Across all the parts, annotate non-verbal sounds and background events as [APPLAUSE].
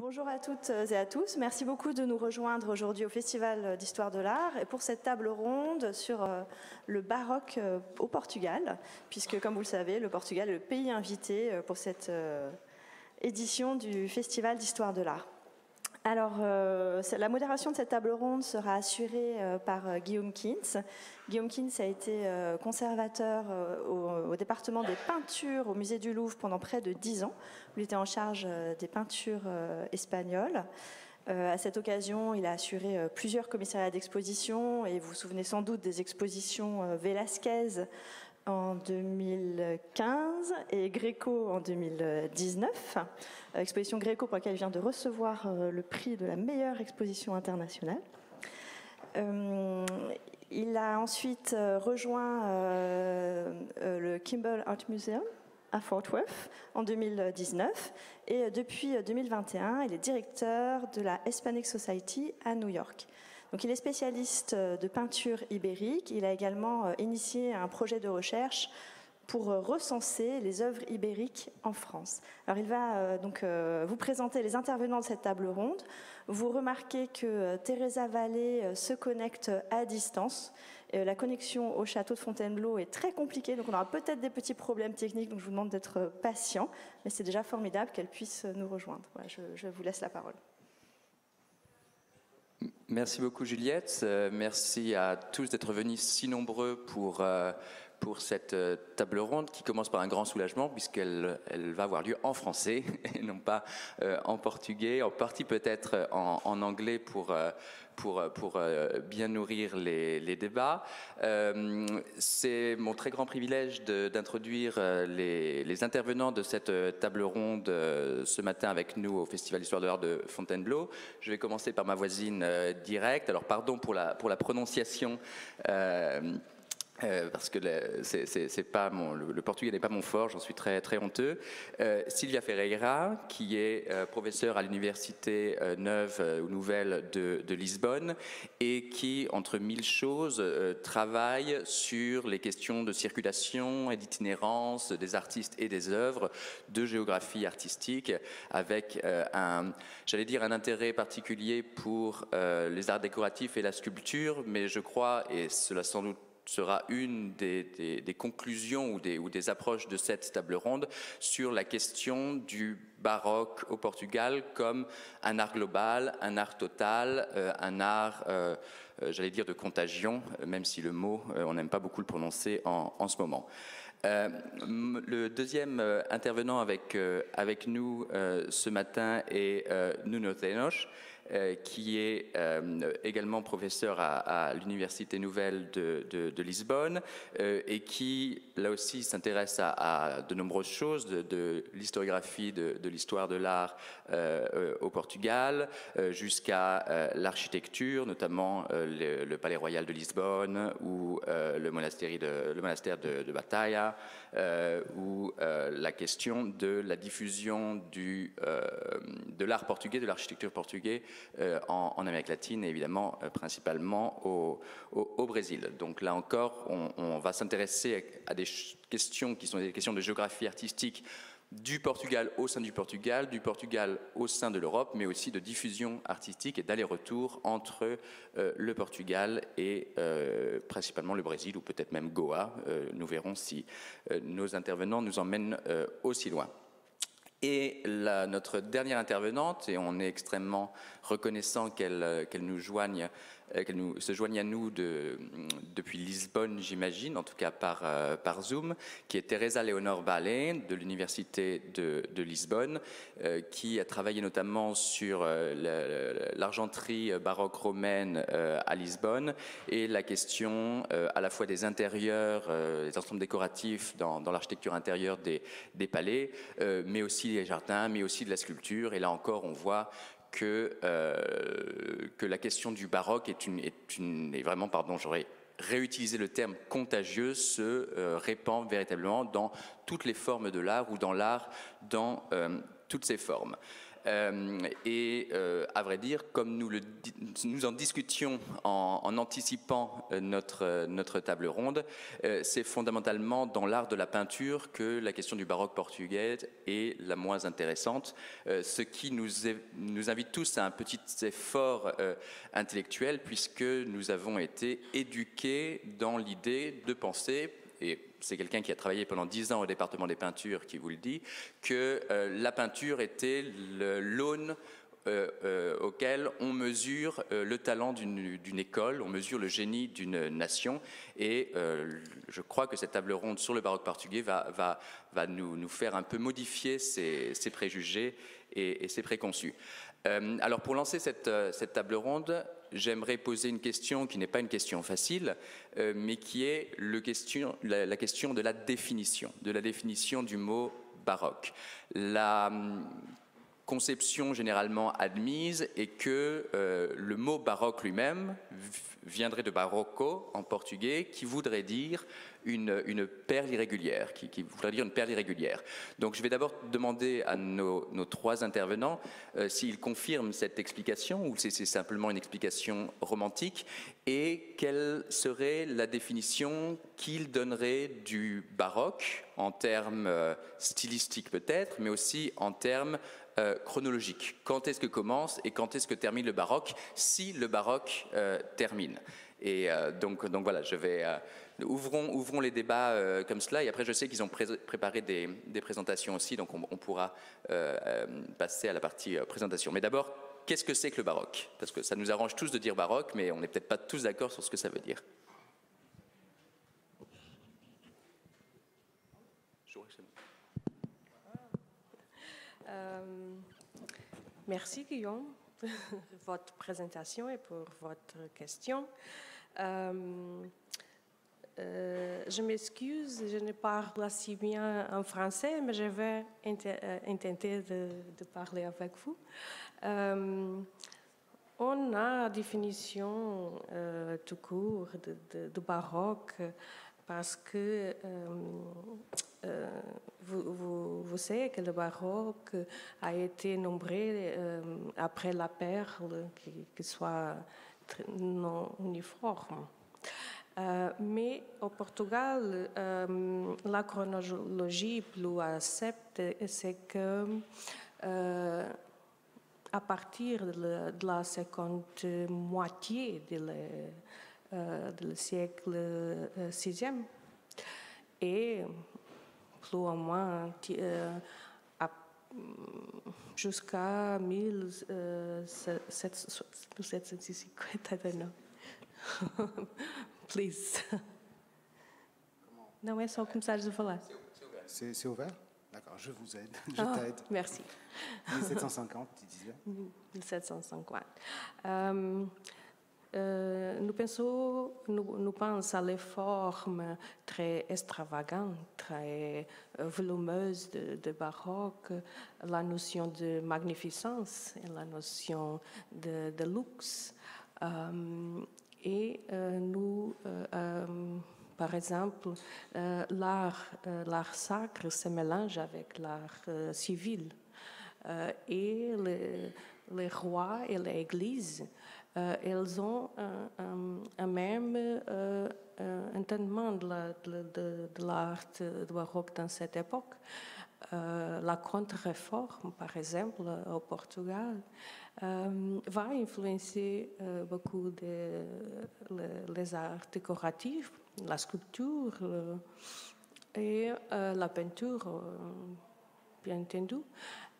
Bonjour à toutes et à tous. Merci beaucoup de nous rejoindre aujourd'hui au Festival d'Histoire de l'Art et pour cette table ronde sur euh, le baroque euh, au Portugal, puisque comme vous le savez, le Portugal est le pays invité euh, pour cette édition du Festival d'Histoire de l'Art. Alors, euh, la modération de cette table ronde sera assurée euh, par euh, Guillaume Kins. Guillaume Kins a été conservateur au, département des peintures au musée du Louvre pendant près de dix ans. Il était en charge des peintures espagnoles. à cette occasion, il a assuré plusieurs commissariats d'exposition et vous vous souvenez sans doute des expositions Velasquez en 2015 et Gréco en 2019. Euh, exposition Gréco pour laquelle il vient de recevoir euh, le prix de la meilleure exposition internationale. Euh, il a ensuite rejoint le Kimball Art Museum à Fort Worth en 2019 et depuis 2021, il est directeur de la Hispanic Society à New York. Donc, il est spécialiste euh, de peinture ibérique. Il a également euh, initié un projet de recherche pour euh, recenser les œuvres ibériques en France. Alors il va donc vous présenter les intervenants de cette table ronde. Vous remarquez que Teresa Vallée se connecte à distance. La connexion au château de Fontainebleau est très compliquée, donc on aura peut-être des petits problèmes techniques, donc je vous demande d'être patient, mais c'est déjà formidable qu'elle puisse nous rejoindre. je, je vous laisse la parole. Merci beaucoup Juliette. Euh, merci à tous d'être venus si nombreux pour, euh, pour cette euh, table ronde qui commence par un grand soulagement puisqu'elle elle va avoir lieu en français [LAUGHS] et non pas en portugais, en partie peut-être en, en, anglais pour, pour, pour euh, bien nourrir les, débats. Euh, c'est mon très grand privilège d'introduire euh, les, intervenants de cette table ronde ce matin avec nous au Festival d'Histoire de l'Art de Fontainebleau. Je vais commencer par ma voisine directe. Alors pardon pour la, prononciation. Euh, parce que c'est pas le, portugais n'est pas mon fort, j'en suis très très honteux. Euh, Silvia Ferreira, qui est euh, professeure à l'université neuve ou nouvelle de, de, Lisbonne et qui, entre mille choses, travaille sur les questions de circulation et d'itinérance des artistes et des œuvres, de géographie artistique, avec un, j'allais dire, un intérêt particulier pour les arts décoratifs et la sculpture, mais je crois, et cela sans doute sera une des, conclusions ou des, approches de cette table ronde sur la question du baroque au Portugal comme un art global, un art total, euh, un art, euh, euh, j'allais dire, de contagion, même si le mot, on n'aime pas beaucoup le prononcer en, ce moment. le deuxième intervenant avec, avec nous ce matin est Nuno Tenoch. Euh, qui est euh, également professeur à, l'Université Nouvelle de, Lisbonne euh, et qui, là aussi, s'intéresse à, de nombreuses choses, de, l'historiographie de, l'histoire de l'art au Portugal, jusqu'à l'architecture, notamment le, Palais Royal de Lisbonne ou le, monastère de, le monastère de, de Bataille, ou la question de la diffusion du, de l'art portugais, de l'architecture portugais euh, en, Amérique latine et évidemment euh, principalement au, Brésil. Donc là encore, on, va s'intéresser à des questions qui sont des questions de géographie artistique du Portugal au sein du Portugal, du Portugal au sein de l'Europe, mais aussi de diffusion artistique et d'aller-retour entre euh, le Portugal et principalement le Brésil ou peut-être même Goa. nous verrons si nos intervenants nous emmènent aussi loin. Et notre dernière intervenante, et on est extrêmement reconnaissant qu'elle nous joigne euh, qu'elle nous, se joigne à nous de, depuis Lisbonne, j'imagine, en tout cas par, euh, Zoom, qui est Teresa Leonor Valle de l'Université de, Lisbonne, euh, qui a travaillé notamment sur l'argenterie baroque romaine à Lisbonne et la question à la fois des intérieurs, des ensembles décoratifs dans, l'architecture intérieure des palais, mais aussi des jardins, mais aussi de la sculpture. Et là encore, on voit que, euh, que la question du baroque est, une, est, une, est vraiment, pardon, j'aurais réutilisé le terme contagieux, se euh, répand véritablement dans toutes les formes de l'art ou dans l'art dans euh, toutes ses formes. Euh, et euh, à vrai dire, comme nous, en discutions en, anticipant euh, notre, table ronde, c'est fondamentalement dans l'art de la peinture que la question du baroque portugais est la moins intéressante, ce qui nous, invite tous à un petit effort intellectuel puisque nous avons été éduqués dans l'idée de penser et c'est quelqu'un qui a travaillé pendant dix ans au département des peintures qui vous le dit, que euh, la peinture était l'aune euh, euh, auquel on mesure le talent d'une école, on mesure le génie d'une nation. Et je crois que cette table ronde sur le baroque portugais va, nous, faire un peu modifier ces, ces préjugés et, et ces préconçus. alors pour lancer cette table ronde, j'aimerais poser une question qui n'est pas une question facile, euh, mais qui est la, question de la définition, de la définition du mot baroque. La hum, conception généralement admise est que euh, le mot baroque lui-même viendrait de barocco en portugais, qui voudrait dire une, perle irrégulière, qui, voudrait dire une perle irrégulière. Donc je vais d'abord demander à nos, trois intervenants euh, s'ils confirment cette explication ou si c'est simplement une explication romantique et quelle serait la définition qu'ils donneraient du baroque en termes euh, stylistiques peut-être, mais aussi en termes euh, chronologiques. Quand est-ce que commence et quand est-ce que termine le baroque, si le baroque termine? Et donc voilà, je vais ouvrons, les débats euh, comme cela. Et après, je sais qu'ils ont préparé des, présentations aussi, donc on, pourra euh, euh, passer à la partie présentation. Mais d'abord, qu'est-ce que c'est que le baroque? Parce que ça nous arrange tous de dire baroque, mais on n'est peut-être pas tous d'accord sur ce que ça veut dire. merci Guillaume [LAUGHS] pour votre présentation et pour votre question. Je m'excuse, je ne parle assez bien en français, mais je vais euh, tenter de, parler avec vous. Euh, on a la définition tout court de, baroque parce que vous, vous, savez que le baroque a été nombré après la perle qui, qui soit non uniforme. Euh, mais au Portugal, euh, la chronologie plus acceptée, c'est que euh, à partir de la, seconde moitié du siècle VI et plus ou moins jusqu'à 1750, [LAUGHS] please. Não é só começares a falar. C'est ouvert D'accord, je vous aide, je oh, t'aide. Merci. 1750, tu disais 1750. Um, Uh, nous, pensons, nous, nous pensons à les formes très extravagantes, très euh, volumeuses de, de, baroque, la notion de magnificence et la notion de, de luxe. Um, et euh, nous, euh, euh, par exemple, l'art, sacre se mélange avec l'art civil. et les, rois et l'Église, ils ont un, même entendement de, l'art baroque dans cette époque. la contre-réforme, par exemple, au Portugal, euh, va influencer euh, beaucoup les arts décoratifs, la sculpture euh, et la peinture, bien entendu.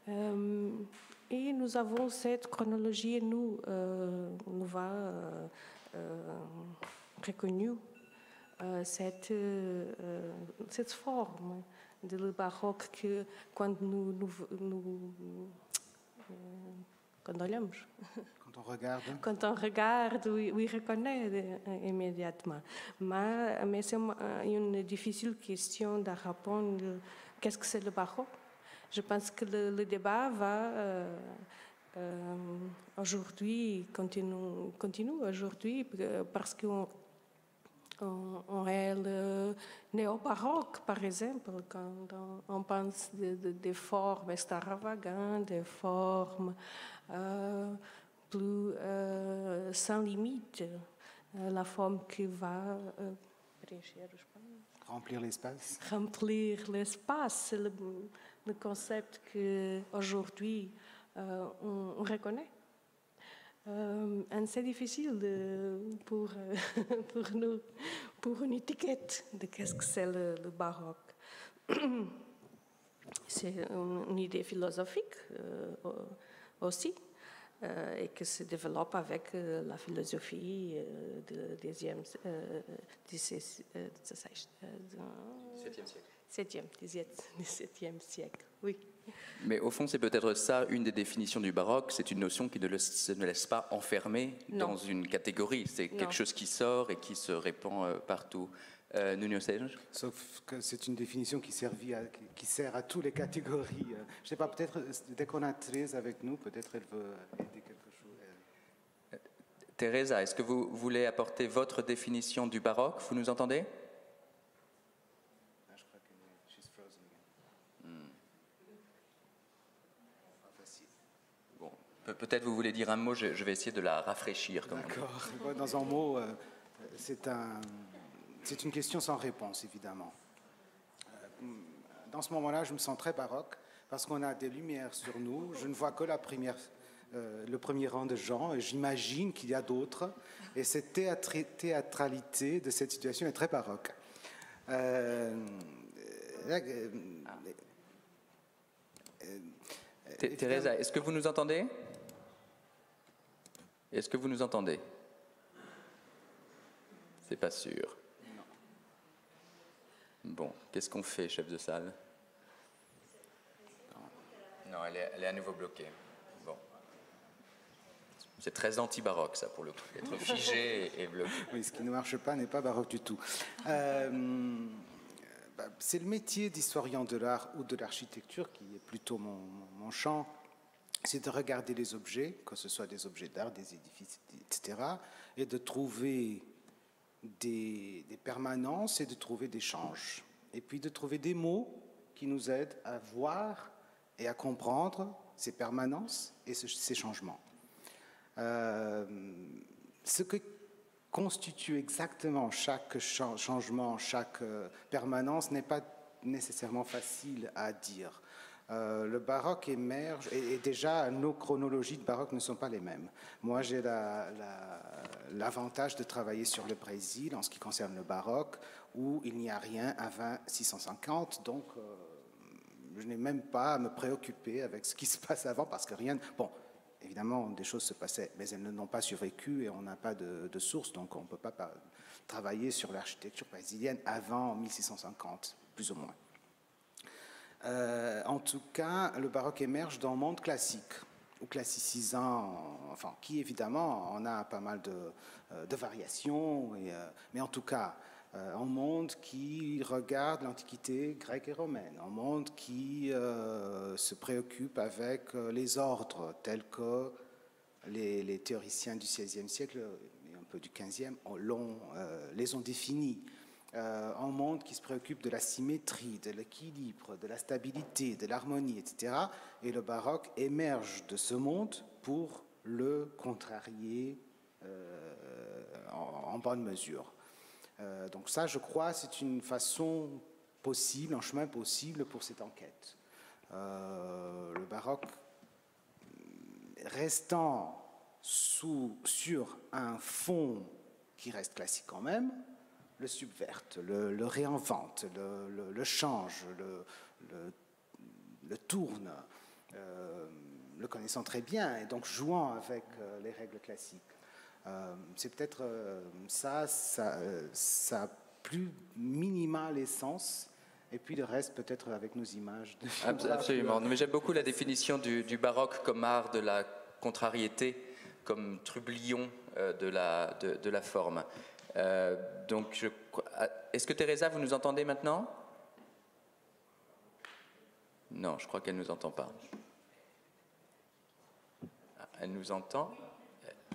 et nous avons cette chronologie, nous, nous va reconnue cette, cette forme de baroque que quand nous quand on regarde Quand on regarde, oui, oui reconnaît euh, immédiatement. Mais, mais c'est une difficile question de répondre qu'est-ce que c'est le baroque. Je pense que le, débat va euh, euh, aujourd'hui, continue, continue aujourd'hui, parce qu'on on, est le néo-baroque, par exemple, quand on, pense des formes extravagantes, des formes euh, plus euh, sans limite, euh, la forme qui va remplir l'espace. Remplir l'espace, c'est le, concept qu'aujourd'hui on, on reconnaît. Euh, c'est difficile de, pour, [LAUGHS] pour nous, pour une étiquette de qu'est-ce que c'est le, baroque. [CLEARS THROAT] c'est une, idée philosophique euh, aussi euh, et qui se développe avec la philosophie du 17e siècle. 17e [LAUGHS] siècle, oui. Mais au fond, c'est peut-être ça, une des définitions du baroque, c'est une notion qui ne, ne laisse pas enfermer dans une catégorie. C'est quelque chose qui sort et qui se répand euh, partout. Euh, Nuno Sauf que c'est une définition qui, qui, sert à toutes les catégories. Euh, je ne sais pas, peut-être dès qu'on a Thérèse avec nous, peut-être elle veut aider quelque chose. Teresa, est-ce que vous voulez apporter votre définition du baroque? Vous nous entendez? Peut-être vous voulez dire un mot, je, vais essayer de la rafraîchir. D'accord. Dans un mot, euh, c'est un, une question sans réponse, évidemment. Euh, dans ce moment-là, je me sens très baroque parce qu'on a des lumières sur nous. Je ne vois que euh, le premier rang de gens et j'imagine qu'il y a d'autres. Et cette théâtralité de cette situation est très baroque. Thérèse, est-ce que vous nous entendez? Est-ce que vous nous entendez? C'est pas sûr. Bon, qu'est-ce qu'on fait, chef de salle? Non, elle est, à nouveau bloquée. Bon. C'est très anti-baroque, ça, pour le coup. Être [LAUGHS] figé et, bloqué. Oui, ce qui ne marche pas n'est pas baroque du tout. Euh, bah, c'est le métier d'historien de l'art ou de l'architecture qui est plutôt mon, mon champ c'est de regarder les objets, que ce soit des objets d'art, des édifices, etc., et de trouver des, permanences et de trouver des changes. Et puis de trouver des mots qui nous aident à voir et à comprendre ces permanences et ces changements. Euh, ce que constitue exactement chaque changement, chaque euh, permanence n'est pas nécessairement facile à dire. Euh, le baroque émerge, et, déjà nos chronologies de baroque ne sont pas les mêmes. Moi, j'ai l'avantage de travailler sur le Brésil en ce qui concerne le baroque, où il n'y a rien avant 650, donc euh, je n'ai même pas à me préoccuper avec ce qui se passe avant, parce que rien... Bon, évidemment, des choses se passaient, mais elles n'ont pas survécu et on n'a pas de, de, source, donc on ne peut pas travailler sur l'architecture brésilienne avant 1650, plus ou moins. Euh, en tout cas, le baroque émerge dans le monde classique ou classicisant, enfin, qui évidemment en a pas mal de, euh, variations, euh, mais en tout cas, un monde qui regarde l'Antiquité grecque et romaine, un monde qui se préoccupe avec les ordres tels que les, théoriciens du XVIe siècle et un peu du XVe les ont définis. Euh, un monde qui se préoccupe de la symétrie, de l'équilibre, de la stabilité, de l'harmonie, etc. Et le baroque émerge de ce monde pour le contrarier euh, en, bonne mesure. Euh, donc ça, je crois, c'est une façon possible, un chemin possible pour cette enquête. le baroque restant sur un fond qui reste classique quand même, le subverte, le, réinvente, le, change, le, tourne, euh, le connaissant très bien et donc jouant avec euh, les règles classiques. Euh, c'est peut-être ça, ça, ça plus minimal essence. Et puis le reste, peut-être avec nos images. [LAUGHS] Absolument. Mais j'aime beaucoup la définition du, baroque comme art de la contrariété, comme trublion de, la, de la forme. Euh, donc, ah, est-ce que Teresa, vous nous entendez maintenant? Non, je crois qu'elle ne nous entend pas. Ah, elle nous entend?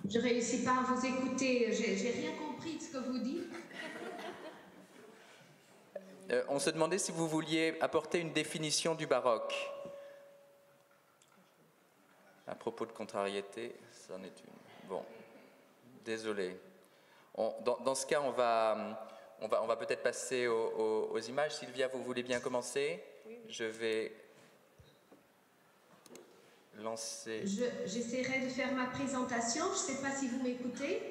Je réussis pas à vous écouter. J'ai rien compris de ce que vous dites. Euh, on se demandait si vous vouliez apporter une définition du baroque. À propos de contrariété, c'en est une. Bon, désolé. Dans, ce cas, on va, on va, on va peut-être passer aux, images. Sylvia, vous voulez bien commencer Je vais lancer. J'essaierai de faire ma présentation. Je ne sais pas si vous m'écoutez.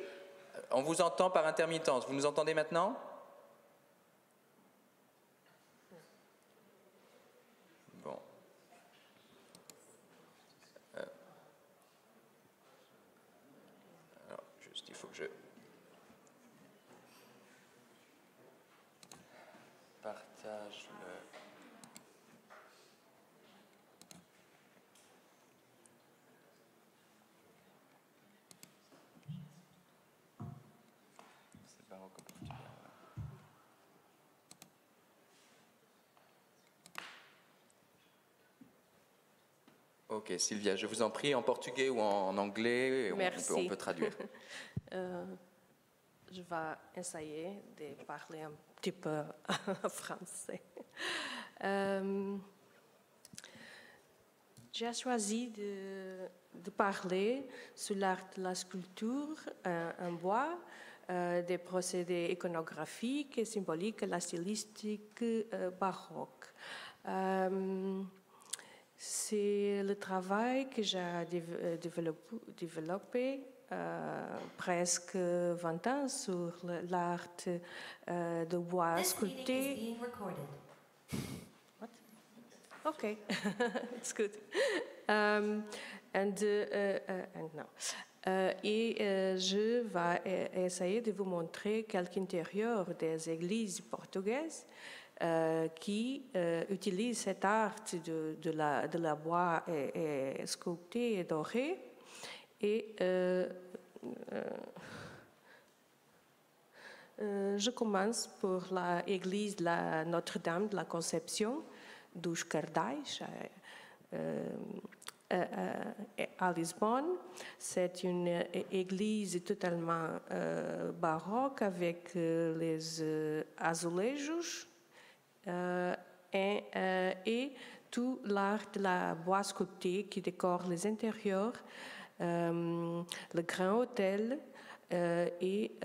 On vous entend par intermittence. Vous nous entendez maintenant Bon. Euh. Alors, juste, il faut que je Ok, Sylvia, je vous en prie, en portugais ou en anglais, On, peut, traduire. [LAUGHS] Euh, je vais essayer de parler un petit peu [LAUGHS] français. Euh, j'ai choisi de, parler sur l'art de la sculpture euh, en bois, des procédés iconographiques et symboliques, la stylistique baroque. C'est le travail que j'ai euh, développé, euh, presque 20 ans sur l'art euh, de bois sculpté. [LAUGHS] What? Okay, [LAUGHS] it's good. Um, and, uh, uh, and no. Uh, et uh, je vais essayer de vous montrer quelques intérieurs des églises portugaises euh, qui euh, utilise cet art de, de, la, de la bois et, et sculpté et doré. Et euh, je commence pour l'église de la Notre-Dame de la Conception dos Cardais, à Lisbonne. C'est une église totalement baroque avec les azulejos euh, et, euh, et, tout l'art de la bois sculptée qui décore les intérieurs, euh, le grand hôtel et [LAUGHS]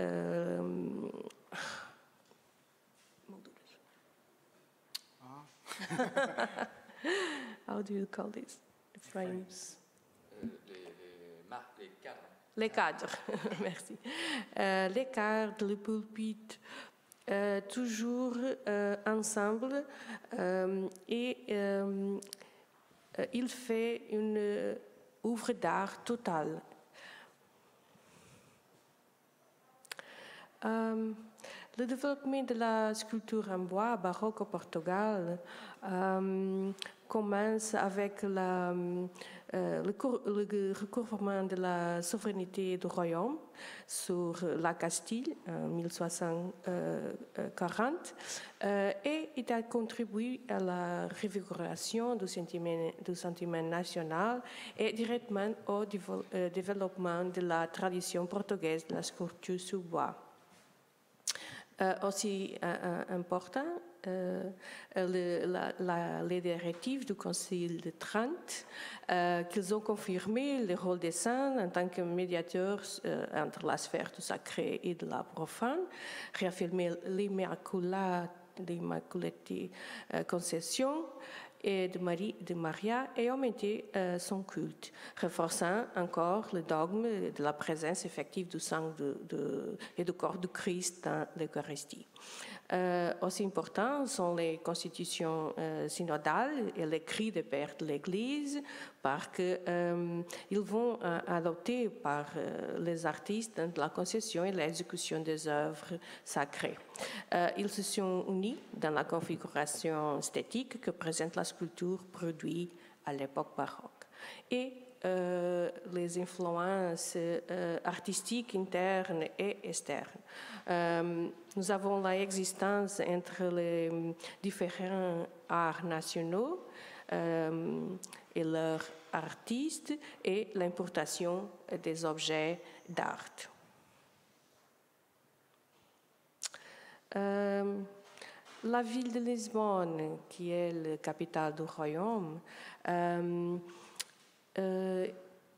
How do you call this? Frames. Les, cadres. Les cadres, [LAUGHS] merci. les cadres, le pulpit, euh, toujours euh, ensemble euh, et il fait une œuvre d'art totale. le développement de la sculpture en bois baroque au Portugal commence avec euh, le, recouvrement de la souveraineté du royaume sur la Castille en 1640 euh, et il a contribué à la révigoration du sentiment, national et directement au euh, développement de la tradition portugaise de la sculpture sous bois. Aussi important, euh, le, la, la, les directives du Conseil de Trente, euh, qu'ils ont confirmé le rôle des saints en tant que médiateurs euh, entre la sphère du sacré et de la profane, réaffirmé l'Immaculate Concession, et de, Marie, de Maria et augmenter son culte, renforçant encore le dogme de la présence effective du sang et du corps du Christ dans l'Eucharistie. Euh, aussi importants sont les constitutions euh, synodales et les cris de père de l'Église, parce qu'ils euh, vont adopter par les artistes la concession et l'exécution des œuvres sacrées. ils se sont unis dans la configuration esthétique que présente la sculpture produite à l'époque baroque. Euh, les influences euh, artistiques internes et externes. Euh, nous avons l'existence entre les différents arts nationaux et leurs artistes et l'importation des objets d'art. la ville de Lisbonne, qui est la capitale du royaume, euh,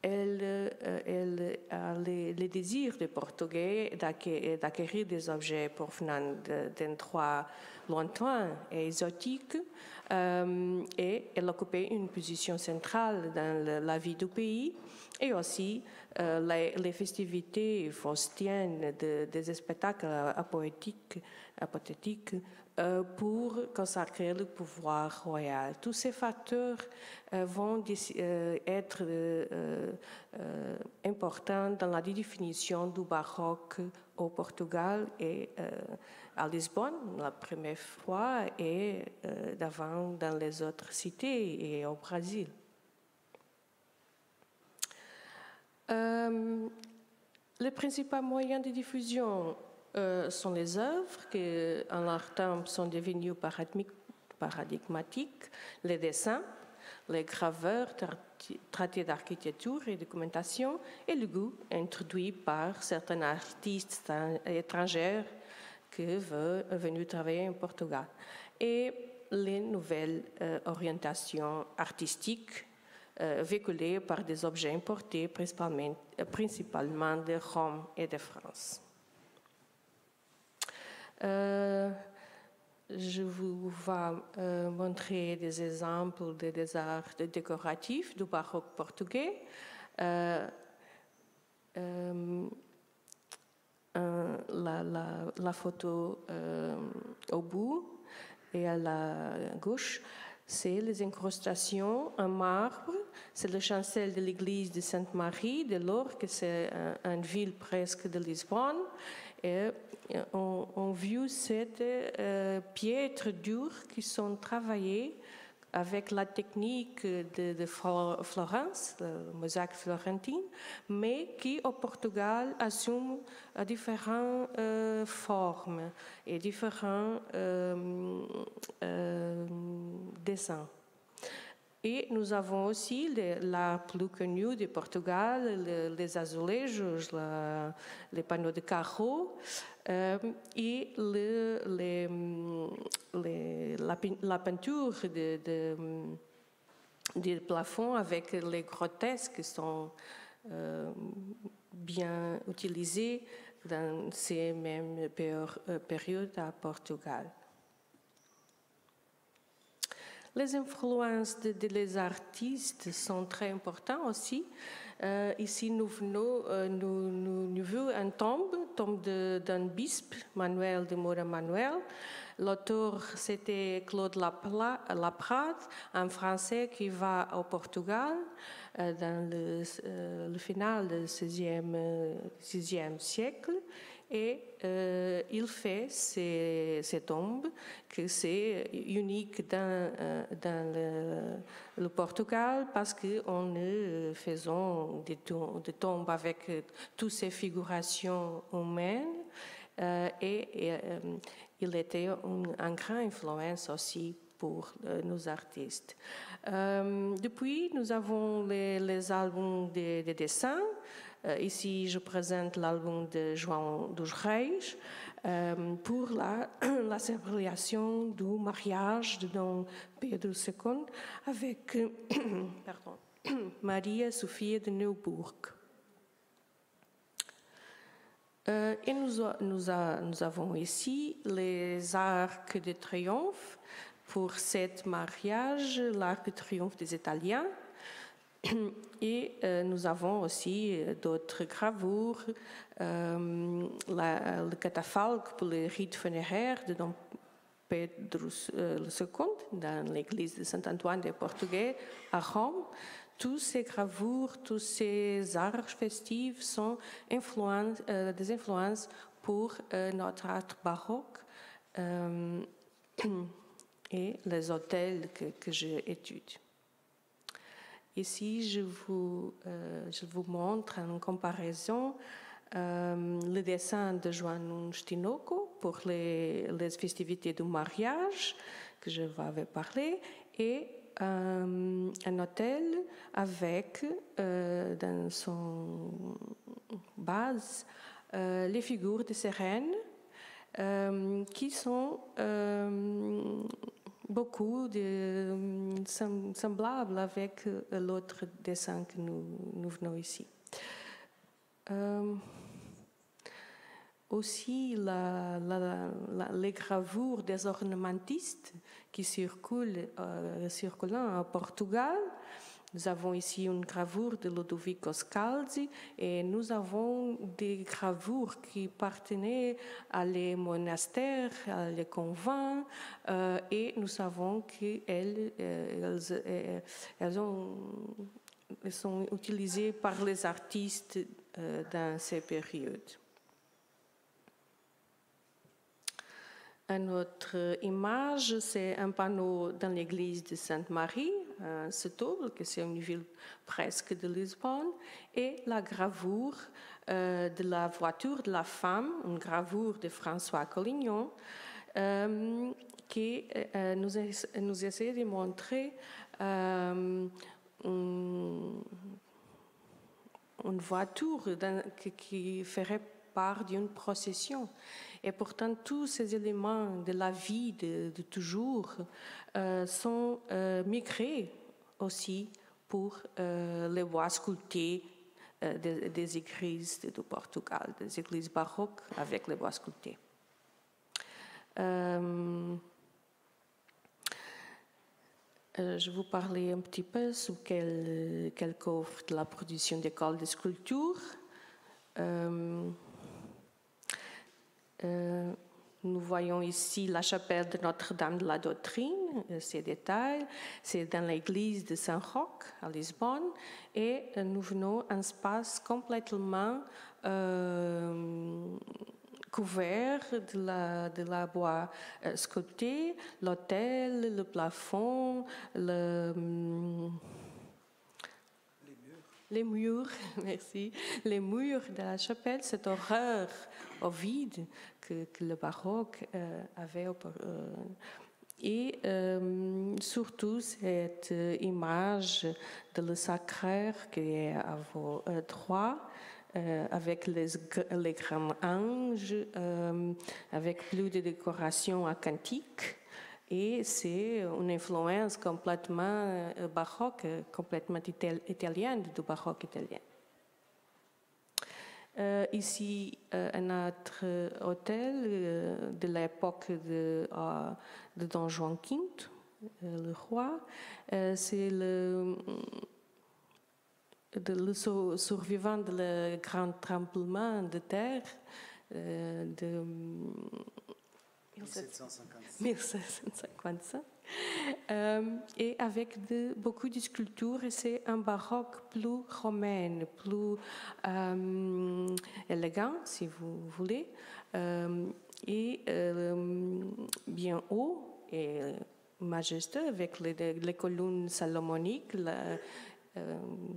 euh, elle, a le, désir des Portugais d'acquérir des objets provenant d'endroits lointains et exotiques et elle occupait une position centrale dans la vie du pays et aussi les, les, festivités faustiennes des spectacles poétiques apothétique euh, pour consacrer le pouvoir royal. Tous ces facteurs euh, vont euh, être importants dans la définition du baroque au Portugal et à Lisbonne la première fois et d'avant dans les autres cités et au Brésil. les principaux moyens de diffusion euh, sont les œuvres qui, en leur temps, sont devenues paradigmatiques, les dessins, les graveurs, traités d'architecture et documentation, et le goût introduit par certains artistes étrangers qui sont venus travailler en Portugal, et les nouvelles euh, orientations artistiques euh, véhiculées par des objets importés principalement de Rome et de France. Euh, je vous vais euh, montrer des exemples de, des arts décoratifs du baroque portugais. Euh, la, photo au bout et à la gauche, c'est les incrustations en marbre. C'est le chancel de l'église de Sainte-Marie de l'Or, que c'est une ville presque de Lisbonne. Et on, on vu ces euh, dures qui sont travaillées avec la technique de, Florence, la mosaïque florentine, mais qui au Portugal assument différentes euh, formes et différents euh, dessins. Et nous avons aussi l'art plus connu du Portugal, les azulejos, les panneaux de carreaux euh, et les, la, peinture de, de, des plafonds avec les grotesques qui sont euh, bien utilisés dans ces mêmes euh, périodes à Portugal. Les influences des de artistes sont très importantes aussi. Euh, ici, nous venons, euh, nous, nous, nous vue un tombe, tombe d'un bispe, Manuel de Moura Manuel. L'auteur, c'était Claude Laprade, un Français qui va au Portugal euh, dans le, le, final du 6e siècle et euh, il fait ces, tombes que c'est unique dans, euh, le, Portugal parce qu'on ne faisons des, tombes avec toutes ces figurations humaines euh, et, il était une, une grande influence aussi pour nos artistes. depuis, nous avons les, albums de, de dessins euh, ici, je présente l'album de João dos Reis euh, pour la, [CLEARS THROAT] la, célébration du mariage de Don Pedro II avec [CLEARS THROAT] pardon, [CLEARS THROAT] Maria Sophia de Neuburg. Euh, et nous, avons ici les arcs de triomphe pour cet mariage, l'arc de triomphe des Italiens, [CLEARS THROAT] Et euh, nous avons aussi euh, d'autres gravures, euh, le catafalque pour le rite funéraire de Don Pedro II dans l'église de Saint-Antoine des Portugais à Rome. Toutes ces gravures, tous ces arts festifs sont des influences pour notre art baroque [CLEARS THROAT] et les hôtels que j'étudie. Ici, je vous, euh, je vous montre en comparaison euh, le dessin de Joan Stinoco pour les, festivités du mariage que je vous avais parlé et euh, un hôtel avec dans son base les figures de euh, qui sont beaucoup de, sem- semblables avec euh, l'autre dessin que nous, venons ici. Euh, aussi les gravures des ornementistes qui circulent, euh, Portugal. Nous avons ici une gravure de Ludovico Scalzi et nous avons des gravures qui appartenaient à les monastères, à les convents euh, et nous savons qu'elles euh, elles, euh, ont- elles sont utilisées par les artistes euh, dans ces périodes. Une autre image, c'est un panneau dans l'église de Sainte-Marie, à Setúbal, que c'est une ville presque de Lisbonne, et la gravure euh, de la voiture de la femme, une gravure de François Collignon, euh, qui euh, nous, nous essaie de montrer une, voiture qui ferait part d'une procession. Et pourtant, tous ces éléments de la vie de, de toujours euh, sont euh, migrés aussi pour euh, les bois sculptés euh, des, églises du Portugal, des églises baroques avec les bois sculptés. Euh, euh, je vous parlais un petit peu sur quel, quel coffre de la production d'école de sculpture. Euh, nous voyons ici la chapelle de Notre-Dame de la Doctrine, euh, ces détails. C'est dans l'église de Saint-Roch à Lisbonne. Et euh, nous venons un espace complètement couvert de la, de la bois sculpté, l'autel, le plafond, le, hum, les murs, [LAUGHS] merci, les murs de la chapelle, cette horreur au vide que, le baroque euh, avait. euh, et euh, surtout cette image de le sacraire qui est à vos droits, avec les, gr- les grands anges, avec plus de décorations à cantique. Et c'est une influence complètement euh, baroque, complètement ital- italienne, du baroque italien. Euh, ici, euh, un autre hôtel euh, de l'époque de, Don Juan V, le roi. C'est le, survivant de le grand tremblement de terre de 1755. 1755. Euh, et avec de- beaucoup de sculptures, c'est un baroque plus romain, plus euh, élégant, si vous voulez, euh, et bien haut et majestueux, avec les, les colonnes salomoniques, la-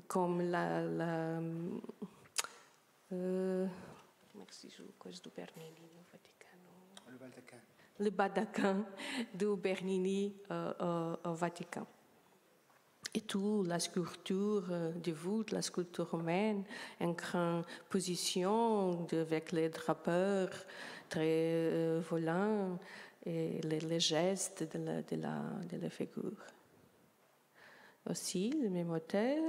comme la. la o coisa do Bernini no Vaticano? Le Baldaquin. Le Badaquin de Bernini euh, au, au Vatican. Et tout, la sculpture euh, de voûte, la sculpture romaine, une grande position avec les drapeurs très euh, volants et les, gestes de la, de, la, de la figure. Aussi, le même hôtel,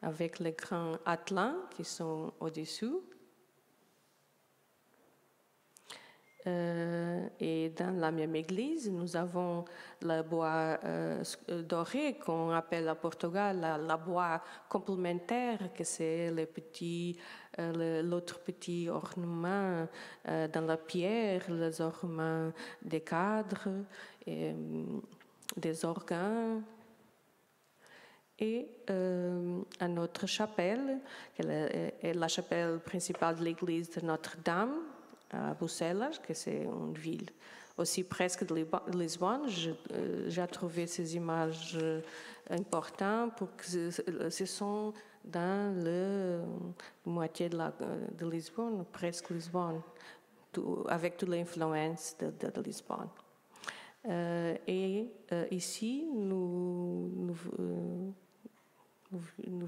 avec les grands atlants qui sont au-dessous. Euh, et dans la même église, nous avons le bois euh, doré qu'on appelle à Portugal la, la bois complémentaire, que c'est le petit, euh, l'autre petit ornement euh, dans la pierre, les ornements des cadres, des organes. Et à notre chapelle, qui est la chapelle principale de l'église de Notre-Dame, à Bruxelles, que c'est une ville aussi presque de Lisbonne. Euh, J'ai trouvé ces images euh, importantes pour que ce, sont dans le moitié de, la, de Lisbonne, presque Lisbonne, tout- avec toute l'influence de, de- de Lisbonne. Euh, et euh, ici, nous, nous, euh, nous, nous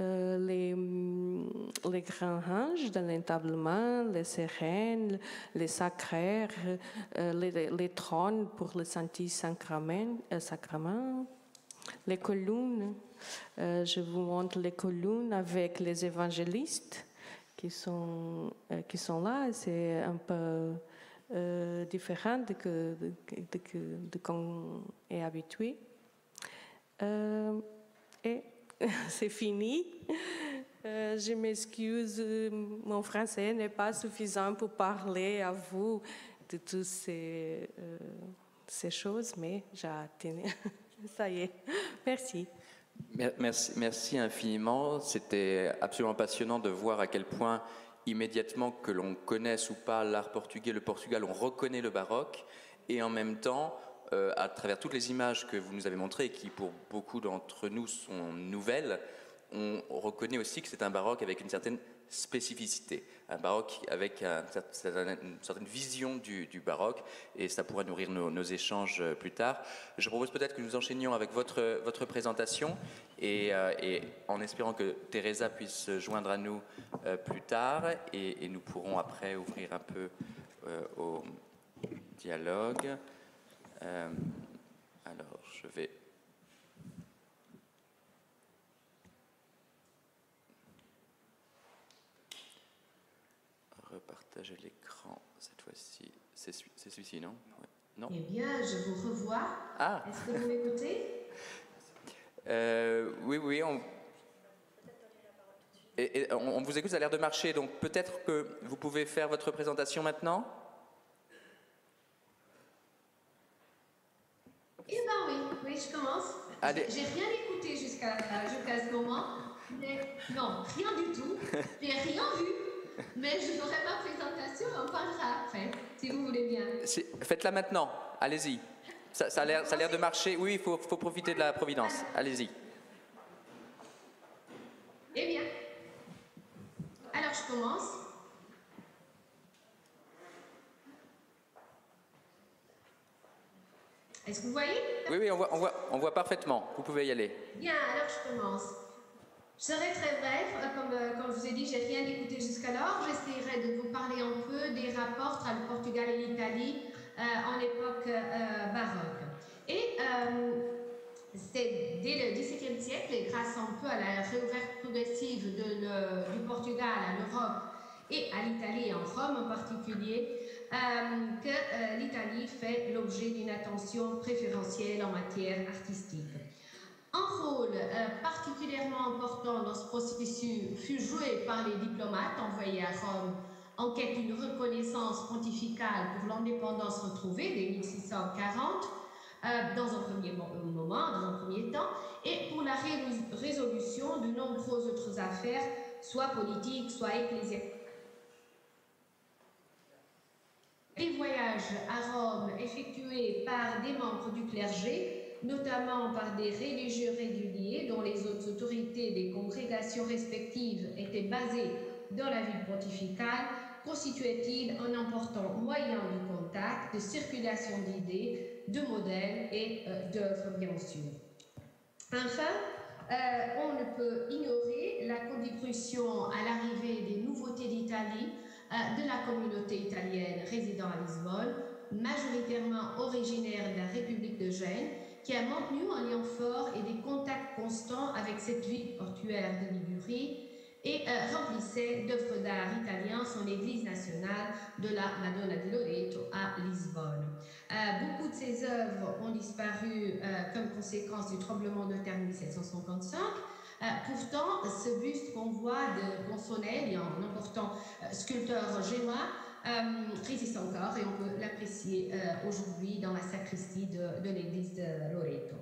euh, les, hum, les grands ranges de l'entablement, les sirènes, les sacraires, euh, les, trônes pour le Saint-Sacrament, euh, les colonnes. Je vous montre les colonnes avec les évangélistes qui sont, qui sont là. C'est un peu différent de, que, de, de, de qu'on est habitué. Et [LAUGHS] c'est fini. Euh, je m'excuse, mon français n'est pas suffisant pour parler à vous de toutes ces, euh, choses, mais j'ai tenu. [LAUGHS] Ça y est. Merci. Merci, merci infiniment. C'était absolument passionnant de voir à quel point immédiatement que l'on connaisse ou pas l'art portugais, le Portugal, on reconnaît le baroque et en même temps, euh, à travers toutes les images que vous nous avez montrées qui pour beaucoup d'entre nous sont nouvelles, on reconnaît aussi que c'est un baroque avec une certaine spécificité, un baroque avec un, une certaine vision du, baroque, et ça pourra nourrir nos, échanges plus tard. Je propose peut-être que nous enchaînions avec votre, présentation, et, euh, et, en espérant que Teresa puisse se joindre à nous euh, plus tard, et, nous pourrons après ouvrir un peu euh, au dialogue. Euh, alors, je vais repartager l'écran cette fois-ci. C'est celui-ci, non? Ouais. Non Eh bien, je vous revois. Ah Est-ce que vous m'écoutez? [LAUGHS] Euh, Oui, oui. On... Et, et on, on, vous écoute, ça a l'air de marcher. Donc peut-être que vous pouvez faire votre présentation maintenant? Eh bien oui, oui, je commence. Allez. J'ai rien écouté jusqu'à jusqu ce moment. Mais non, rien du tout. J'ai rien vu. Mais je ferai ma présentation, on parlera après, si vous voulez bien. Faites-la maintenant, allez-y. Ça, ça, a l'air de marcher. Oui, il faut, faut, profiter de la providence. Allez-y. Eh bien, alors je commence. Est-ce que vous voyez? Oui, oui, on voit, on, voit, on voit parfaitement. Vous pouvez y aller. Bien, alors je commence. Je serai très bref, comme, euh, comme je vous ai dit, j'ai rien écouté jusqu'alors. J'essaierai de vous parler un peu des rapports entre le Portugal et l'Italie euh, en époque euh, baroque. Et c'est dès le XVIIe siècle, et grâce un peu à la réouverture progressive de le, du Portugal à l'Europe et à l'Italie et en Rome en particulier, que l'Italie fait l'objet d'une attention préférentielle en matière artistique. Un rôle euh, particulièrement important dans ce processus fut joué par les diplomates envoyés à Rome en quête d'une reconnaissance pontificale pour l'indépendance retrouvée dès 1640, euh, dans un premier moment, dans un premier temps, et pour la ré résolution de nombreuses autres affaires, soit politiques, soit ecclésiastiques. Les à Rome effectués par des membres du clergé notamment par des religieux réguliers dont les autres autorités des congrégations respectives étaient basées dans la ville pontificale, constituait-il un important moyen de contact, de circulation d'idées, de modèles et euh, d'œuvres, bien sûr. Enfin, euh, on ne peut ignorer la contribution à l'arrivée des nouveautés d'Italie de la communauté italienne résidant à Lisbonne, majoritairement originaire de la République de Gênes, qui a maintenu un lien fort et des contacts constants avec cette ville portuaire de Ligurie et euh, remplissait d'œuvres d'art italiens son église nationale de la Madonna di Loreto à Lisbonne. Euh, beaucoup de ces œuvres ont disparu euh, comme conséquence du tremblement de terre 1755. Pourtant, ce buste qu'on voit de Consonel, un important sculpteur génois, euh, résiste encore et on peut l'apprécier euh, aujourd'hui dans la sacristie de, l'église de Loreto.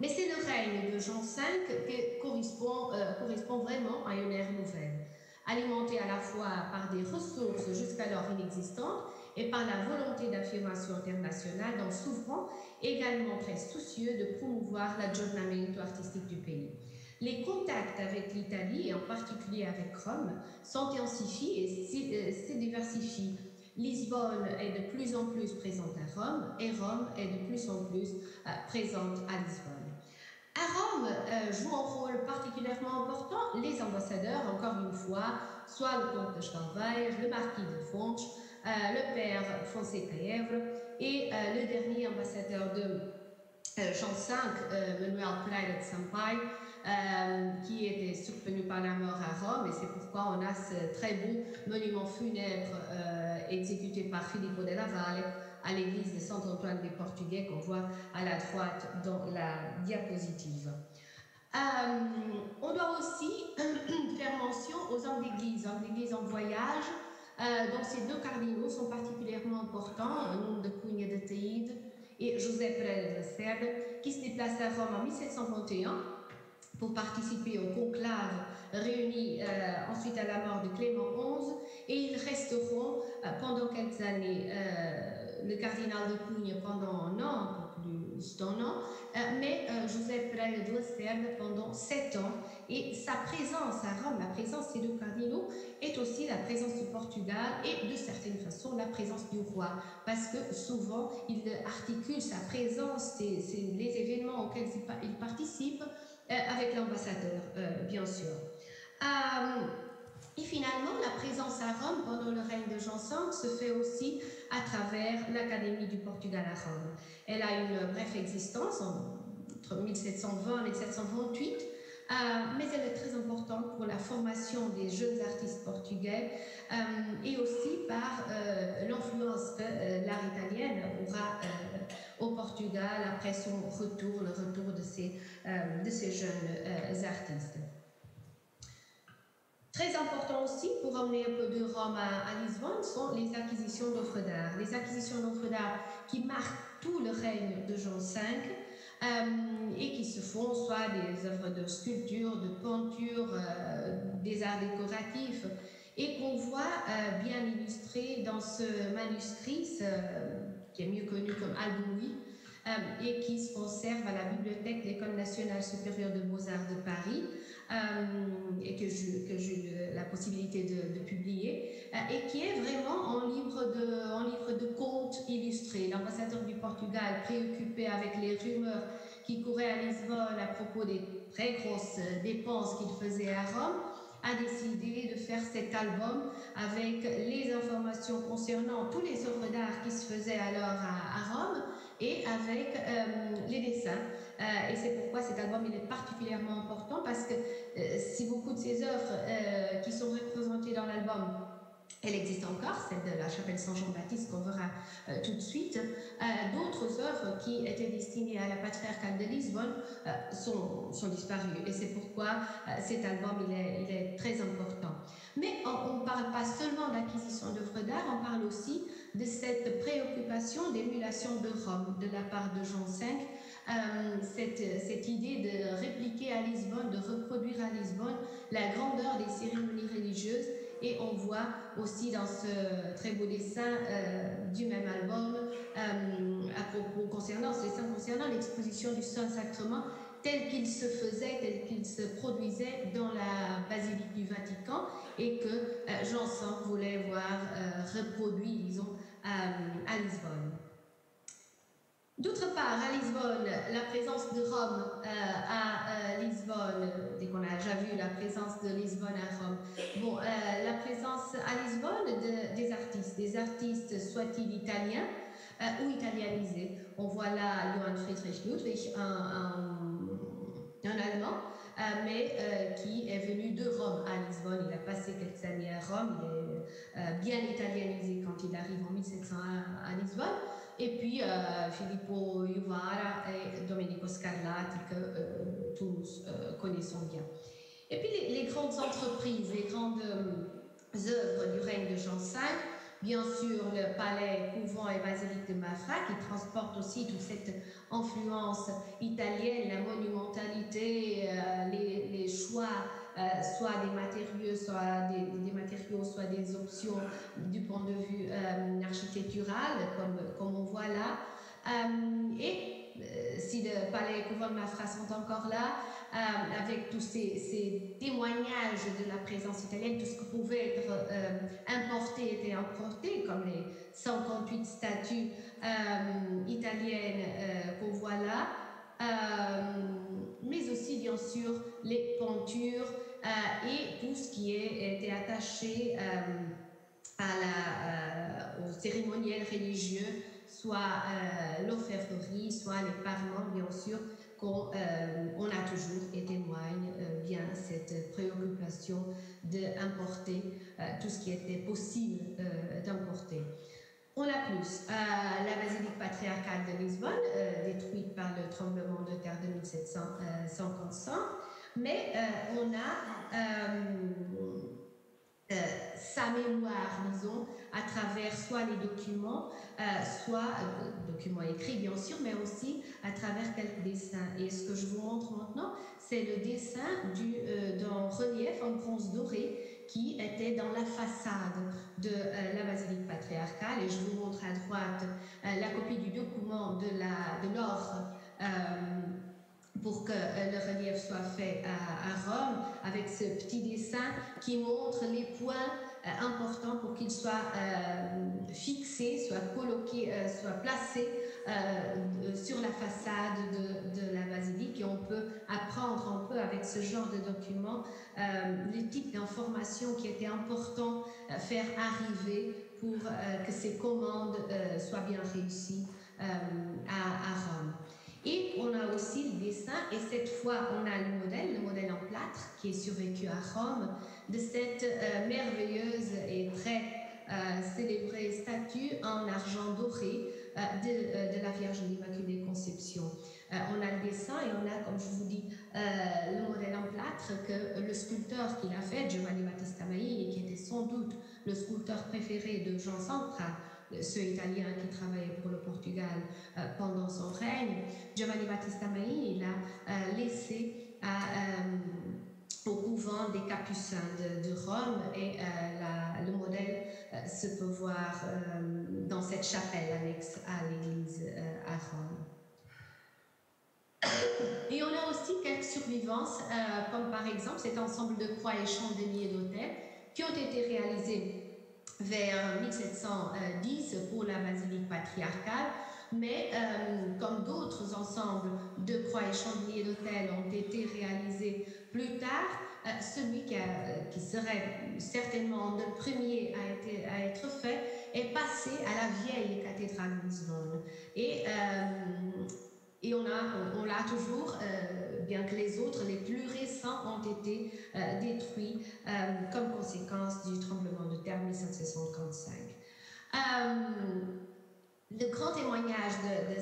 Mais c'est le règne de Jean V qui euh, correspond vraiment à une ère nouvelle, alimentée à la fois par des ressources jusqu'alors inexistantes et par la volonté d'affirmation internationale d'un souverain également très soucieux de promouvoir l'aggiornamento artistique du pays. Les contacts avec l'Italie, et en particulier avec Rome, s'intensifient et se diversifient. Lisbonne est de plus en plus présente à Rome et Rome est de plus en plus euh, présente à Lisbonne. À Rome jouent un rôle particulièrement important les ambassadeurs, encore une fois, soit le comte de Steinweier, le marquis de Fonch, le père Fonseca et le dernier ambassadeur de Jean V, Manuel Pereira de Sampaio, euh, qui était survenu par la mort à Rome, et c'est pourquoi on a ce très beau monument funèbre euh, exécuté par Filippo della Valle à l'église de Saint-Antoine des Portugais qu'on voit à la droite dans la diapositive. Euh, on doit aussi [CLEARS THROAT] faire mention aux hommes d'église, hommes d'église en voyage. Donc ces deux cardinaux sont particulièrement importants, nom de Cunha de Teide et José Pereira de Serre, qui se déplacent à Rome en 1721 pour participer au conclave réuni euh, ensuite à la mort de Clément XI et ils resteront euh, pendant quelques années euh, le cardinal de Cugne pendant un an, un peu plus d'un an, mais Joseph Pereira de Serbe pendant sept ans. Et sa présence à Rome, la présence deux cardinaux est aussi la présence du Portugal et de certaine façon la présence du roi. Parce que souvent il articule sa présence, les événements auxquels il participe euh, avec l'ambassadeur, euh, bien sûr. Euh, et finalement, la présence à Rome pendant le règne de Jean V se fait aussi à travers l'Académie du Portugal à Rome. Elle a une brève existence entre 1720 et 1728, mais elle est très importante pour la formation des jeunes artistes portugais et aussi par l'influence que l'art italien aura au Portugal après son retour, le retour de ces, euh, jeunes euh, artistes. Très important aussi pour emmener un peu de Rome à, Lisbonne sont les acquisitions d'œuvres d'art. Les acquisitions d'œuvres d'art qui marquent tout le règne de Jean V euh, et qui se font soit des œuvres de sculpture, de peinture, des arts décoratifs et qu'on voit bien illustré dans ce manuscrit, qui est mieux connu comme Albouy, euh, et qui se conserve à la bibliothèque de l'École nationale supérieure de beaux-arts de Paris euh, et que j'ai eu la possibilité de, publier euh, et qui est vraiment en livre de, en livre de contes illustrés. L'ambassadeur du Portugal, préoccupé avec les rumeurs qui couraient à Lisbonne à propos des très grosses dépenses qu'il faisait à Rome, a décidé de faire cet album avec les informations concernant tous les œuvres d'art qui se faisaient alors à, Rome et avec euh, les dessins. Euh, et c'est pourquoi cet album il est particulièrement important parce que euh, si beaucoup de ces œuvres qui sont représentées dans l'album elle existe encore, celle de la chapelle Saint-Jean-Baptiste qu'on verra euh, tout de suite. Euh, d'autres œuvres qui étaient destinées à la patriarcale de Lisbonne euh, sont, sont, disparues et c'est pourquoi cet album il est, il est, très important. Mais on ne parle pas seulement d'acquisition d'œuvres d'art, on parle aussi de cette préoccupation d'émulation de Rome de la part de Jean V, cette, cette, idée de répliquer à Lisbonne, de reproduire à Lisbonne la grandeur des cérémonies religieuses et on voit aussi dans ce très beau dessin euh, du même album, euh, à propos concernant concernant l'exposition du Saint-Sacrement tel qu'il se faisait, tel qu'il se produisait dans la basilique du Vatican et que euh, Jean V voulait voir reproduit, disons, à Lisbonne. D'autre part, à Lisbonne, la présence de Rome euh, à euh, Lisbonne, dès qu'on a déjà vu la présence de Lisbonne à Rome, bon, euh, la présence à Lisbonne des artistes, des artistes soit-ils italiens ou italianisés. On voit là Johann Friedrich Ludwig, un, un, Allemand, mais qui est venu de Rome à Lisbonne. Il a passé quelques années à Rome, il est bien italianisé quand il arrive en 1700 à Lisbonne et puis euh, Filippo Juvara et Domenico Scarlatti que euh, tous euh, connaissons bien. Et puis les, grandes entreprises, les grandes œuvres du règne de Jean V, bien sûr le palais, couvent et basilique de Mafra qui transportent aussi toute cette influence italienne, la monumentalité, les choix euh, soit des matériaux, soit des, matériaux, soit des options du point de vue euh, architectural, comme, comme on voit là. Euh, et si le palais de Mafra sont encore là, avec tous ces, témoignages de la présence italienne, tout ce qui pouvait être importé était importé, comme les 58 statues italiennes qu'on voit là. Mais aussi bien sûr les peintures et tout ce qui était attaché à la, religieux, soit l'orfèvrerie, soit les parements bien sûr, qu'on on a toujours et témoigne bien cette préoccupation d'importer tout ce qui était possible d'importer. On a plus la basilique patriarcale de Lisbonne, euh, détruite par le tremblement de terre de 1755, mais euh, on a euh, sa mémoire, disons, à travers soit les documents, soit documents écrits bien sûr, mais aussi à travers quelques dessins. Et ce que je vous montre maintenant, c'est le dessin d'un relief en bronze doré qui était dans la façade de euh, la basilique patriarcale. Et je vous montre à droite euh, la copie du document de de euh, pour que le relief soit fait à, Rome, avec ce petit dessin qui montre les points importants pour qu'ils soient fixés, soient coloqués, soient placés sur la façade de, la basilique. Et on peut apprendre un peu avec ce genre de document euh, les types d'informations qui étaient importants à faire arriver pour euh, que ces commandes euh, soient bien réussies à, Rome. Et on a aussi le dessin, et cette fois on a le modèle, le modèle en plâtre qui est survécu à Rome, de cette merveilleuse et très célébrée statue en argent doré de, de, la Vierge de l'Immaculée Conception. Euh, on a le dessin et on a, comme je vous dis, euh, le modèle en plâtre que le sculpteur qui l'a fait, Giovanni Battista Mai, qui était sans doute le sculpteur préféré de Jean Centra, ce italien qui travaillait pour le Portugal euh, pendant son règne, Giovanni Battista Mai, il laissé au couvent des Capucins de, Rome et le modèle se peut voir dans cette chapelle à l'église à Rome. Et on a aussi quelques survivances, euh, comme par exemple cet ensemble de croix et chandeliers d'hôtel qui ont été réalisés vers 1710 pour la basilique patriarcale, mais euh, comme d'autres ensembles de croix et chandeliers d'hôtel ont été réalisés plus tard, euh, celui qui, serait certainement le premier à, être fait est passé à la vieille cathédrale de Lisbonne. Et et on l'a toujours, euh, bien que les autres, les plus récents, ont été euh, détruits euh, comme conséquence du tremblement de terre 1755. Le grand témoignage de,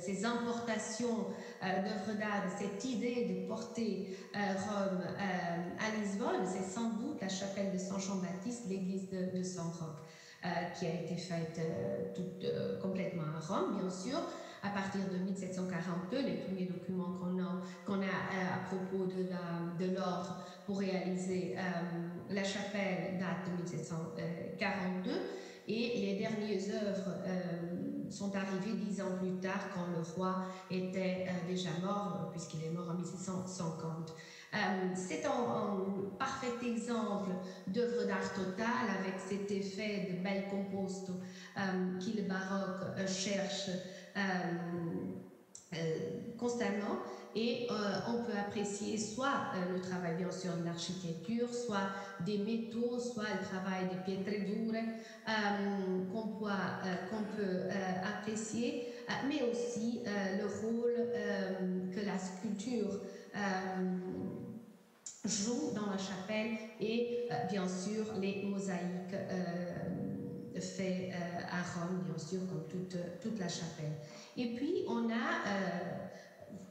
ces importations d'œuvres d'art, de cette idée de porter Rome à Lisbonne, c'est sans doute la chapelle de Saint Jean-Baptiste, l'église de, Saint Roch, qui a été faite toute, complètement à Rome, bien sûr, à partir de 1742, les premiers documents qu'on a, euh, à propos de, l'ordre pour réaliser euh, la chapelle datent de 1742 et les dernières œuvres euh, sont arrivées dix ans plus tard quand le roi était déjà mort puisqu'il est mort en 1750. c'est un, parfait exemple d'œuvre d'art total avec cet effet de bel composto qui le baroque cherche euh, euh, constamment. Et euh, on peut apprécier soit le travail bien sûr de l'architecture, soit des métaux, soit le travail des pietre dure qu'on qu'on peut apprécier, mais aussi le rôle que la sculpture joue dans la chapelle et bien sûr les mosaïques fait euh, à Rome, bien sûr, comme toute, toute la chapelle. Et puis, on a, euh,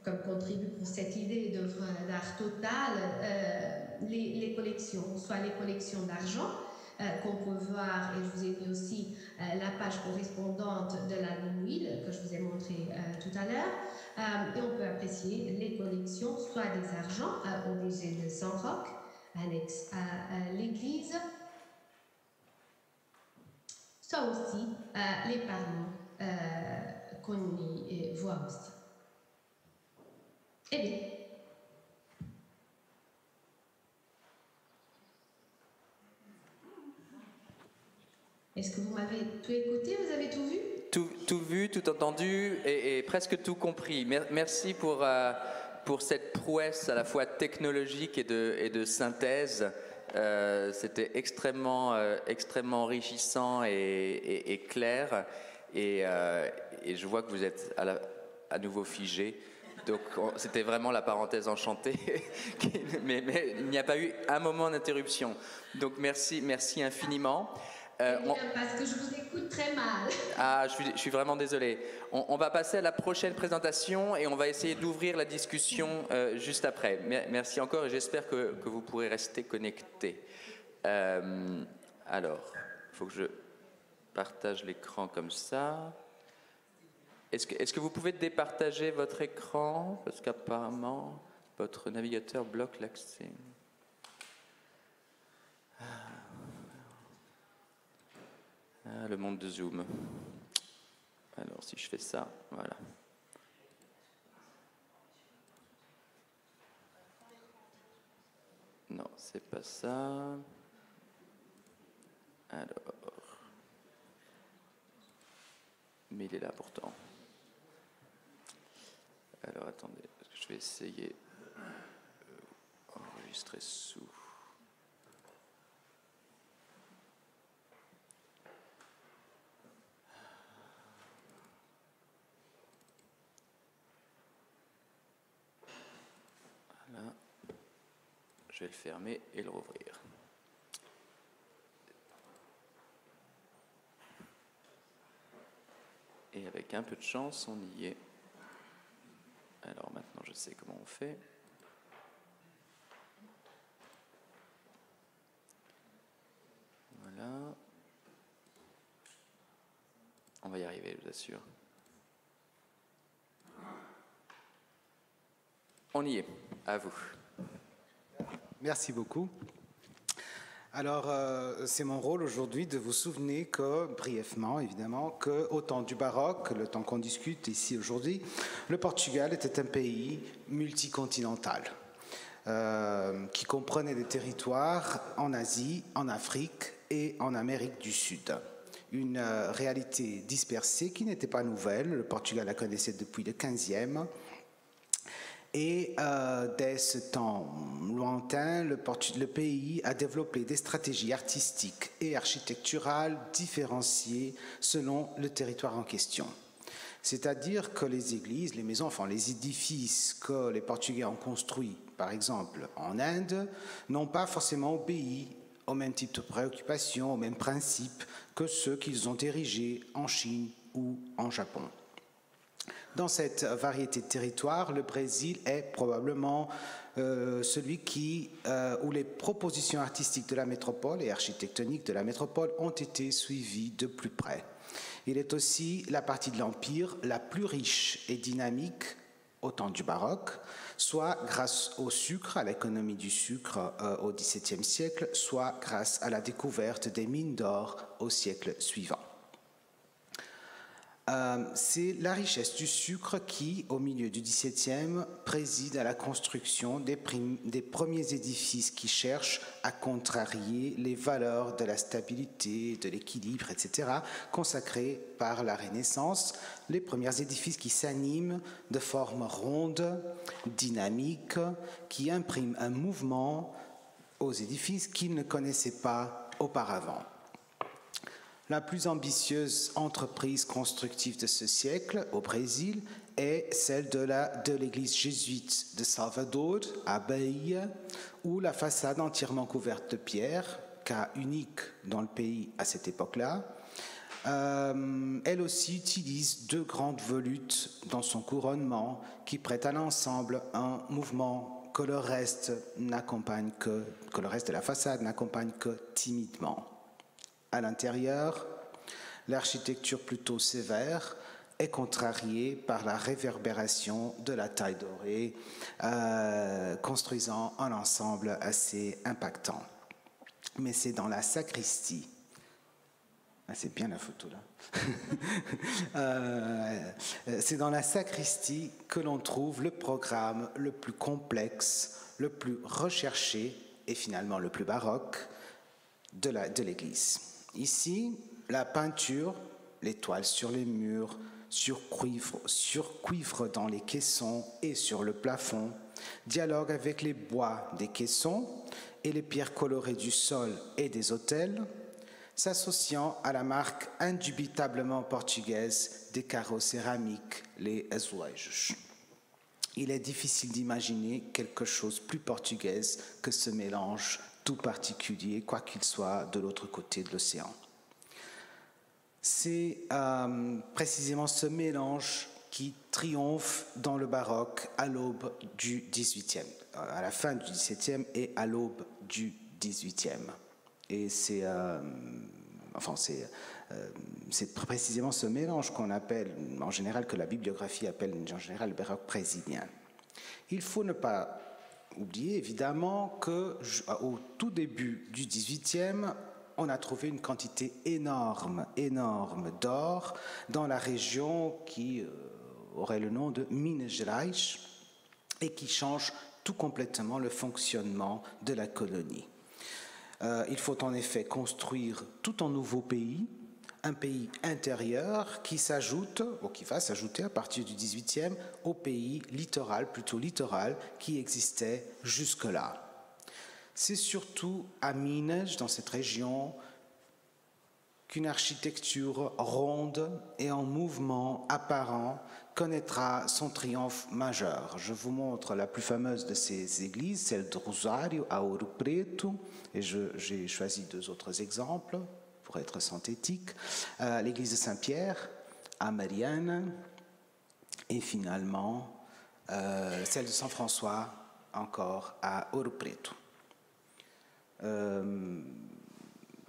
comme contribue pour cette idée d'œuvre d'art total, euh, les, collections, soit les collections d'argent, qu'on peut voir, et je vous ai mis aussi la page correspondante de la Huile que je vous ai montré tout à l'heure, et on peut apprécier les collections, soit des argents au musée de Saint Roch, annexe à l'église, aussi euh, les parents euh, qu'on y voit aussi. Eh bien, Est-ce que vous m'avez tout écouté? Vous avez tout vu? Tout, tout, vu, tout entendu et, presque tout compris. Merci pour, euh, pour cette prouesse à la fois technologique et de synthèse. Euh, c'était extrêmement, euh, extrêmement enrichissant et, clair. Et, et, je vois que vous êtes à nouveau figé. Donc c'était vraiment la parenthèse enchantée, [LAUGHS] mais, mais, il n'y a pas eu un moment d'interruption. Donc merci, merci infiniment. Euh, Parce que je vous écoute très mal. [LAUGHS] Ah, je suis, je suis vraiment désolé. On, va passer à la prochaine présentation et on va essayer d'ouvrir la discussion euh, juste après. Merci encore et j'espère que, que, vous pourrez rester connectés. Euh, alors, il faut que je partage l'écran comme ça. Est-ce que, est que, vous pouvez départager votre écran? Parce qu'apparemment, votre navigateur bloque l'accès. Ah, le monde de Zoom. Alors si je fais ça, voilà. Non, c'est pas ça. Alors. Mais il est là pourtant. Alors attendez, je vais essayer d'enregistrer sous. Fermer et le rouvrir. Et avec un peu de chance, on y est. Alors maintenant, je sais comment on fait. Voilà. On va y arriver, je vous assure. On y est. À vous. Merci beaucoup. Alors, euh, c'est mon rôle aujourd'hui de vous souvenir que, brièvement évidemment, qu'au temps du baroque, le temps qu'on discute ici aujourd'hui, le Portugal était un pays multicontinental euh, qui comprenait des territoires en Asie, en Afrique et en Amérique du Sud. Une euh, réalité dispersée qui n'était pas nouvelle. Le Portugal la connaissait depuis le 15e et euh, dès ce temps lointain, le, pays a développé des stratégies artistiques et architecturales différenciées selon le territoire en question. C'est-à-dire que les églises, les maisons, enfin les édifices que les Portugais ont construits, par exemple en Inde, n'ont pas forcément obéi au même type de préoccupation, au même principe que ceux qu'ils ont érigés en Chine ou en Japon. Dans cette variété de territoires, le Brésil est probablement euh, celui euh, où les propositions artistiques de la métropole et architectoniques de la métropole ont été suivies de plus près. Il est aussi la partie de l'Empire la plus riche et dynamique au temps du baroque, soit grâce au sucre, à l'économie du sucre euh, au XVIIe siècle, soit grâce à la découverte des mines d'or au siècle suivant. Euh, c'est la richesse du sucre qui, au milieu du XVIIe, préside à la construction des, des, premiers édifices qui cherchent à contrarier les valeurs de la stabilité, de l'équilibre, etc., consacrés par la Renaissance, les premiers édifices qui s'animent de forme ronde, dynamique, qui impriment un mouvement aux édifices qu'ils ne connaissaient pas auparavant. La plus ambitieuse entreprise constructive de ce siècle au Brésil est celle de l'église jésuite de Salvador, à Bahia, où la façade entièrement couverte de pierre, cas unique dans le pays à cette époque-là, euh, elle aussi utilise deux grandes volutes dans son couronnement qui prêtent à l'ensemble un mouvement que le reste n'accompagne que, que le reste de la façade n'accompagne que timidement. À l'intérieur, l'architecture plutôt sévère est contrariée par la réverbération de la taille dorée, euh, construisant un ensemble assez impactant. Mais c'est dans la sacristie, ah, c'est bien la photo là, [LAUGHS] euh, c'est dans la sacristie que l'on trouve le programme le plus complexe, le plus recherché et finalement le plus baroque de l'Église. Ici, la peinture, les toiles sur les murs, sur cuivre, dans les caissons et sur le plafond, dialogue avec les bois des caissons et les pierres colorées du sol et des hôtels, s'associant à la marque indubitablement portugaise des carreaux céramiques, les azulejos. Il est difficile d'imaginer quelque chose plus portugaise que ce mélange tout particulier, quoi qu'il soit de l'autre côté de l'océan. C'est euh, précisément ce mélange qui triomphe dans le baroque à l'aube du XVIIIe, à la fin du XVIIe et à l'aube du XVIIIe. Et c'est, euh, enfin, euh, précisément ce mélange qu'on appelle, en général, que la bibliographie appelle en général le baroque brésilien. Il faut ne pas oublier, évidemment, que au tout début du XVIIIe, on a trouvé une quantité énorme, énorme d'or dans la région qui euh, aurait le nom de Minas et qui change tout complètement le fonctionnement de la colonie. Euh, il faut en effet construire tout un nouveau pays, un pays intérieur qui s'ajoute, ou qui va s'ajouter à partir du XVIIIe, au pays littoral, plutôt littoral, qui existait jusque-là. C'est surtout à Minas, dans cette région, qu'une architecture ronde et en mouvement apparent connaîtra son triomphe majeur. Je vous montre la plus fameuse de ces églises, celle de Rosario à Ouro Preto, et j'ai choisi deux autres exemples être synthétique. Euh, l'église de Saint-Pierre à Marianne, et finalement euh, celle de Saint-François encore à Ouro Preto. Euh,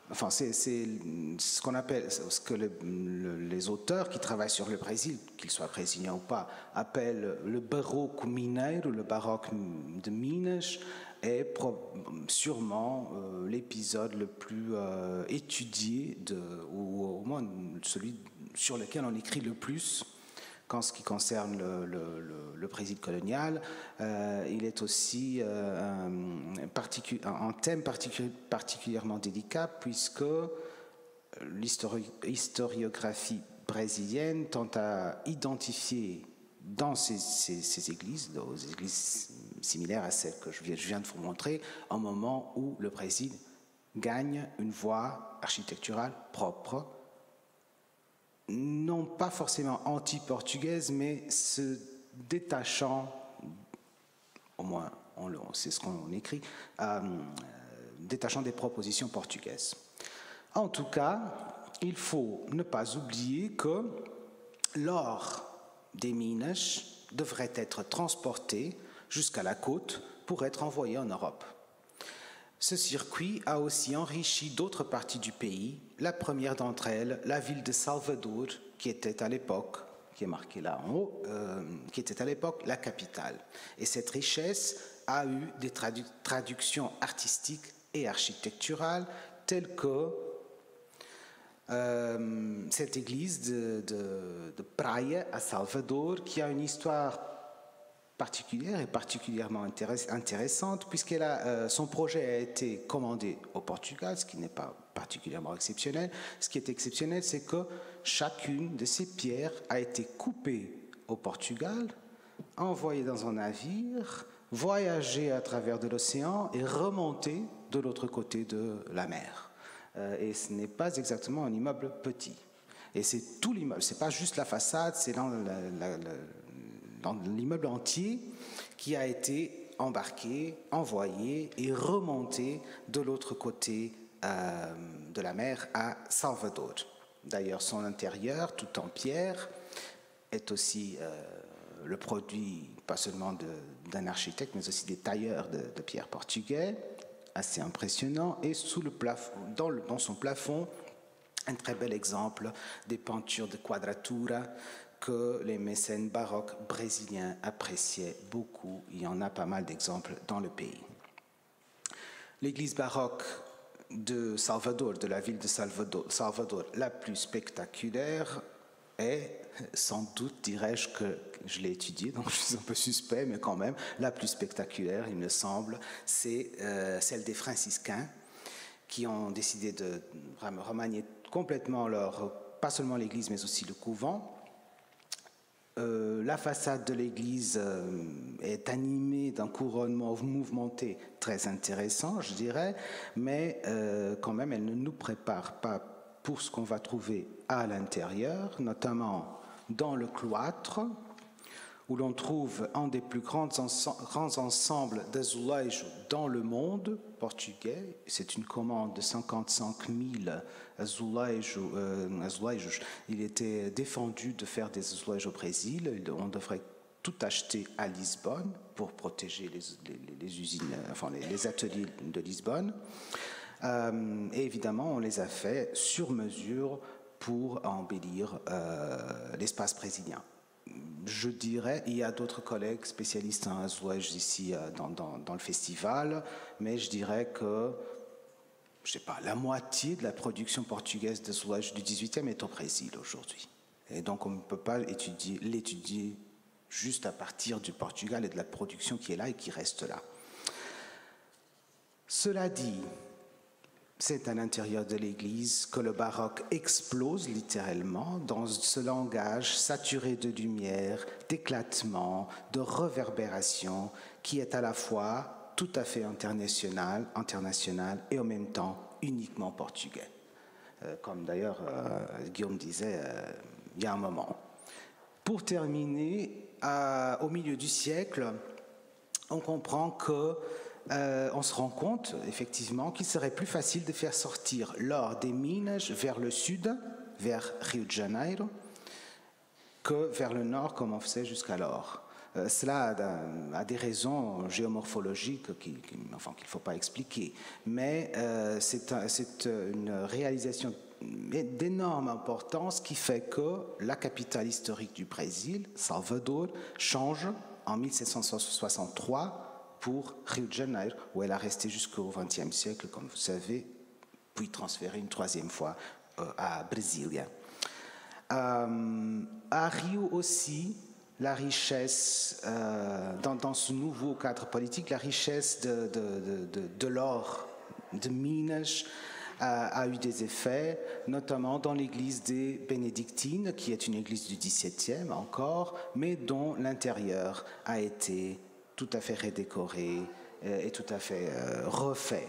enfin, c'est ce qu'on appelle, ce que les auteurs qui travaillent sur le Brésil, qu'ils soient brésiliens ou pas, appellent le baroque mineiro, le baroque de Minas, est sûrement euh, l'épisode le plus euh, étudié, ou au moins celui sur lequel on écrit le plus qu'en ce qui concerne le, le, Brésil colonial. Euh, il est aussi un, un, thème particulièrement délicat puisque l'historiographie brésilienne tente à identifier dans ces, ces, églises, aux églises similaires à celles que je viens de vous montrer, un moment où le Brésil gagne une voie architecturale propre, non pas forcément anti-portugaise, mais se détachant, au moins c'est ce qu'on écrit, euh, détachant des propositions portugaises. En tout cas, il faut ne pas oublier que l'or des Minas devrait être transporté jusqu'à la côte pour être envoyé en Europe. Ce circuit a aussi enrichi d'autres parties du pays, la première d'entre elles, la ville de Salvador, qui était à l'époque, qui est marquée là en haut, euh, qui était à l'époque la capitale. Et cette richesse a eu des traductions artistiques et architecturales telles que euh, cette église de, de, Praia à Salvador, qui a une histoire particulière et particulièrement intéressante, puisque euh, son projet a été commandé au Portugal, ce qui n'est pas particulièrement exceptionnel. Ce qui est exceptionnel, c'est que chacune de ces pierres a été coupée au Portugal, envoyée dans un navire, voyagée à travers de l'océan et remontée de l'autre côté de la mer. Euh, et ce n'est pas exactement un immeuble petit. Et c'est tout l'immeuble, c'est pas juste la façade, c'est dans, l'immeuble entier qui a été embarqué, envoyé et remonté de l'autre côté euh, de la mer à Salvador. D'ailleurs, son intérieur, tout en pierre, est aussi euh, le produit pas seulement d'un architecte, mais aussi des tailleurs de, de pierre portugais assez impressionnant. Et sous le plafond, dans, dans son plafond, un très bel exemple des peintures de quadratura que les mécènes baroques brésiliens appréciaient beaucoup. Il y en a pas mal d'exemples dans le pays. L'église baroque de Salvador, de la ville de Salvador, Salvador la plus spectaculaire, est sans doute, dirais-je, que je l'ai étudiée, donc [LAUGHS] je suis un peu suspect, mais quand même, la plus spectaculaire, il me semble, c'est euh, celle des franciscains qui ont décidé de remanier complètement leur pas seulement l'église, mais aussi le couvent. Euh, la façade de l'église est animée d'un couronnement mouvementé très intéressant, je dirais, mais quand même, elle ne nous prépare pas pour ce qu'on va trouver à l'intérieur, notamment dans le cloître, où l'on trouve un des plus grands, grands ensembles d'azulejos dans le monde portugais. C'est une commande de 55 000 azulejos. Il était défendu de faire des azulejos au Brésil. On devrait tout acheter à Lisbonne pour protéger les, usines, enfin les, ateliers de Lisbonne. Euh, et évidemment, on les a fait sur mesure pour embellir euh, l'espace brésilien je dirais, il y a d'autres collègues spécialistes en azouage ici euh, dans, le festival, mais je dirais que, je sais pas, la moitié de la production portugaise d'azouage du 18e est au Brésil aujourd'hui. Et donc on ne peut pas l'étudier juste à partir du Portugal et de la production qui est là et qui reste là. Cela dit, c'est à l'intérieur de l'Église que le baroque explose littéralement dans ce langage saturé de lumière, d'éclatement, de réverbération, qui est à la fois tout à fait international, international et en même temps uniquement portugais. Euh, comme d'ailleurs euh, Guillaume disait euh, il y a un moment. Pour terminer, au milieu du siècle, on comprend que euh, on se rend compte effectivement qu'il serait plus facile de faire sortir l'or des mines vers le sud, vers Rio de Janeiro, que vers le nord comme on faisait jusqu'alors. Euh, cela a, des raisons géomorphologiques qu'il ne faut pas expliquer, mais euh, c'est une réalisation d'énorme importance qui fait que la capitale historique du Brésil, Salvador, change en 1763 pour Rio de Janeiro, où elle a resté jusqu'au XXe siècle, comme vous savez, puis transférée une troisième fois euh, à Brasilia. Euh, à Rio aussi, la richesse, euh, dans, ce nouveau cadre politique, la richesse de, de, l'or, de Minas, a, eu des effets, notamment dans l'église des Bénédictines, qui est une église du XVIIe encore, mais dont l'intérieur a été tout à fait redécoré euh, et tout à fait euh, refait.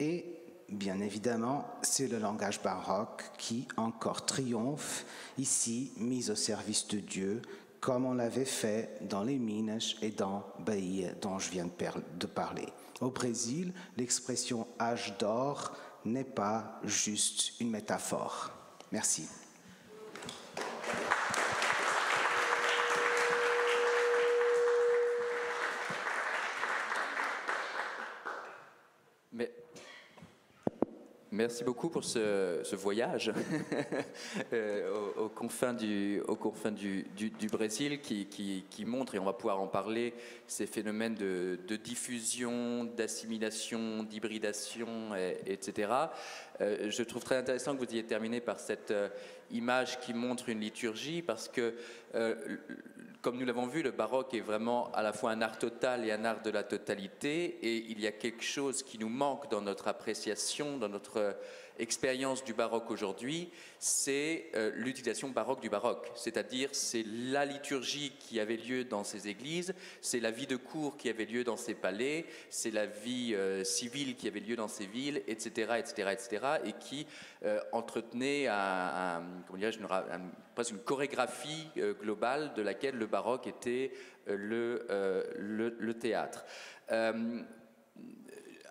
Et bien évidemment, c'est le langage baroque qui encore triomphe ici, mis au service de Dieu, comme on l'avait fait dans les mines et dans Bahia dont je viens de parler. Au Brésil, l'expression âge d'or n'est pas juste une métaphore. Merci. Merci beaucoup pour ce, voyage [LAUGHS] euh, aux, confins du, du, Brésil qui, montre, et on va pouvoir en parler, ces phénomènes de, diffusion, d'assimilation, d'hybridation, etc. Euh, je trouve très intéressant que vous ayez terminé par cette euh, image qui montre une liturgie parce que comme nous l'avons vu, le baroque est vraiment à la fois un art total et un art de la totalité, et il y a quelque chose qui nous manque dans notre appréciation, dans notre expérience du baroque aujourd'hui, c'est euh, l'utilisation baroque du baroque. C'est-à-dire, c'est la liturgie qui avait lieu dans ces églises, c'est la vie de cour qui avait lieu dans ces palais, c'est la vie euh, civile qui avait lieu dans ces villes, etc., etc., etc., et qui euh, entretenait un, presque une chorégraphie globale de laquelle le baroque était le, le, théâtre.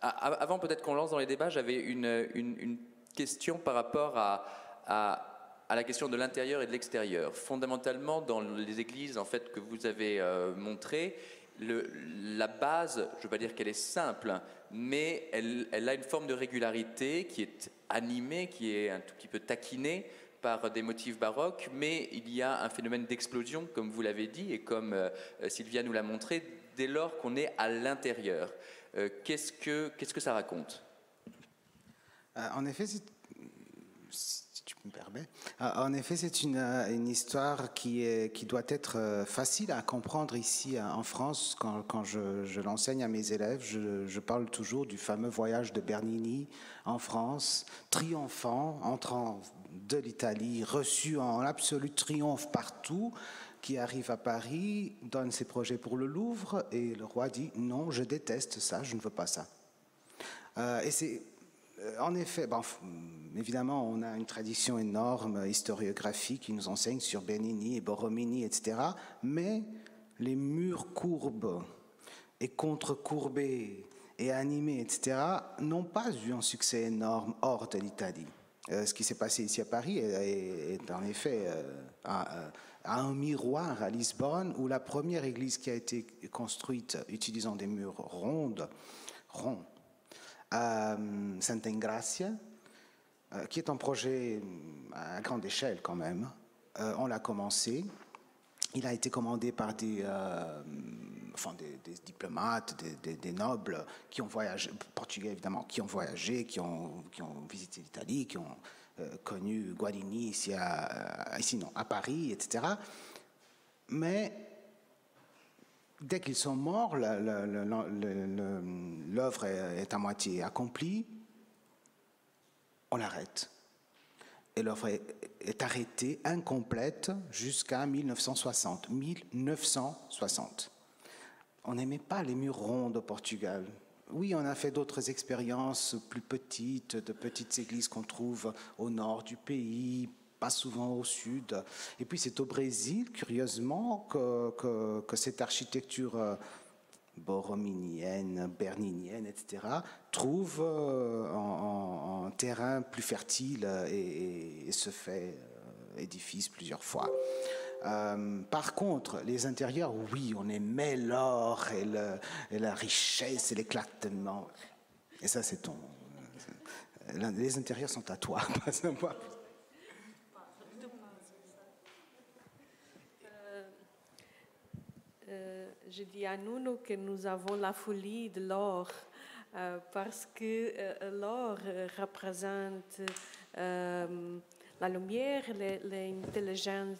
avant peut-être qu'on lance dans les débats, j'avais une, une question par rapport à, la question de l'intérieur et de l'extérieur. Fondamentalement, dans les églises en fait, que vous avez euh, montrées, la base, je ne veux pas dire qu'elle est simple, mais elle, a une forme de régularité qui est animée, qui est un tout petit peu taquinée par des motifs baroques, mais il y a un phénomène d'explosion, comme vous l'avez dit, et comme euh, Sylvia nous l'a montré, dès lors qu'on est à l'intérieur. Euh, qu'est-ce, que, ça raconte? Euh, en effet, tu euh, en effet, c'est une, euh, histoire qui, doit être facile à comprendre ici en France. Quand, je, l'enseigne à mes élèves, je, parle toujours du fameux voyage de Bernini en France, triomphant, entrant de l'Italie, reçu en absolu triomphe partout, qui arrive à Paris, donne ses projets pour le Louvre, et le roi dit non, je déteste ça, je ne veux pas ça. Euh, et c'est euh, en effet, bon, évidemment, on a une tradition énorme historiographique qui nous enseigne sur Bernini et Borromini, etc. Mais les murs courbes et contre-courbés et animés, etc., n'ont pas eu un succès énorme hors de l'Italie. Euh, ce qui s'est passé ici à Paris est, en effet à, un miroir à Lisbonne, où la première église qui a été construite utilisant des murs rondes, ronds, euh, Santa Ingracia, euh, qui est un projet à grande échelle quand même. Euh, on l'a commencé. Il a été commandé par des, enfin des, diplomates, des, nobles qui ont voyagé, portugais évidemment, qui ont voyagé, qui ont, visité l'Italie, qui ont connu Guarini ici, ici non, à Paris, etc. Mais dès qu'ils sont morts, l'œuvre est à moitié accomplie, on l'arrête. Et l'œuvre est arrêtée, incomplète, jusqu'à 1960. 1960. On n'aimait pas les murs ronds au Portugal. Oui, on a fait d'autres expériences plus petites, de petites églises qu'on trouve au nord du pays, pas souvent au sud. Et puis c'est au Brésil, curieusement, que, que, cette architecture euh, borrominienne, berninienne, etc., trouve euh, un, terrain plus fertile et, se fait euh, édifice plusieurs fois. par contre, les intérieurs, oui, on aimait l'or et, et, la richesse et l'éclatement. Et ça, c'est ton. Les intérieurs sont à toi, [LAUGHS] pas à moi. Je dis à nous que nous avons la folie de l'or euh, parce que euh, l'or représente euh, la lumière, l'intelligence.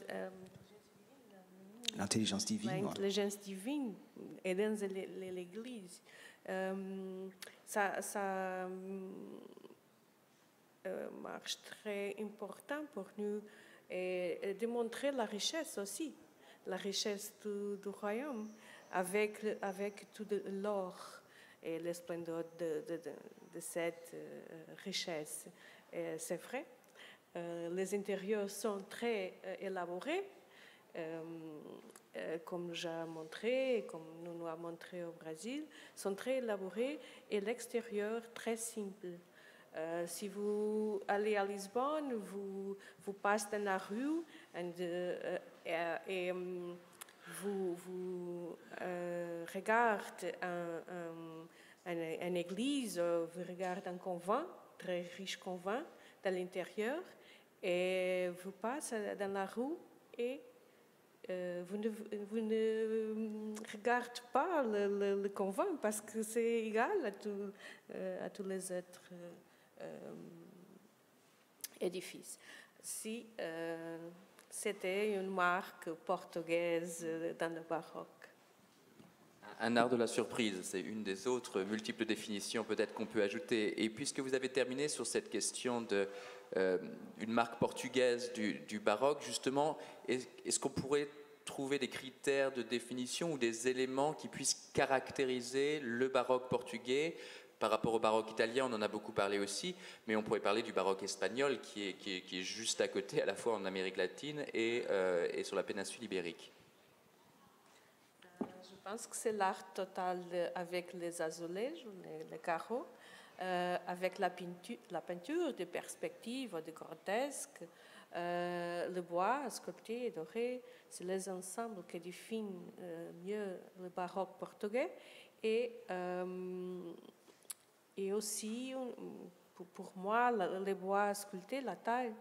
L'intelligence divine. L'intelligence divine et dans l'Église. ça, ça marche très important pour nous et, démontrer la richesse aussi, la richesse du royaume avec, avec tout l'or et le splendeur de, de, cette euh, richesse. C'est vrai, euh, les intérieurs sont très euh, élaborés, comme j'ai montré, comme nous nous montré au Brésil, sont très élaborés et l'extérieur très simple. si vous allez à Lisbonne, vous, vous passez dans la rue et, vous, euh, regardez une église, vous regardez un convent, très riche convent, dans l'intérieur, et vous passez dans la rue et euh, vous, ne, regardez pas le, le, convent parce que c'est égal à, euh, à, tous les autres édifices. Si c'était une marque portugaise dans le baroque. Un art de la surprise, c'est une des autres multiples définitions peut-être qu'on peut ajouter. Et puisque vous avez terminé sur cette question de euh, marque portugaise du baroque, justement, est-ce qu'on pourrait trouver des critères de définition ou des éléments qui puissent caractériser le baroque portugais par rapport au baroque italien, on en a beaucoup parlé aussi, mais on pourrait parler du baroque espagnol qui est, juste à côté, à la fois en Amérique latine et, euh, sur la péninsule ibérique. Euh, je pense que c'est l'art total avec les azulejos, les, carreaux, euh, avec la peinture, la peinture de perspective, de grotesque, le bois sculpté et doré, c'est les ensembles qui définissent mieux le baroque portugais. Et et aussi, pour moi, les bois sculptés, la taille,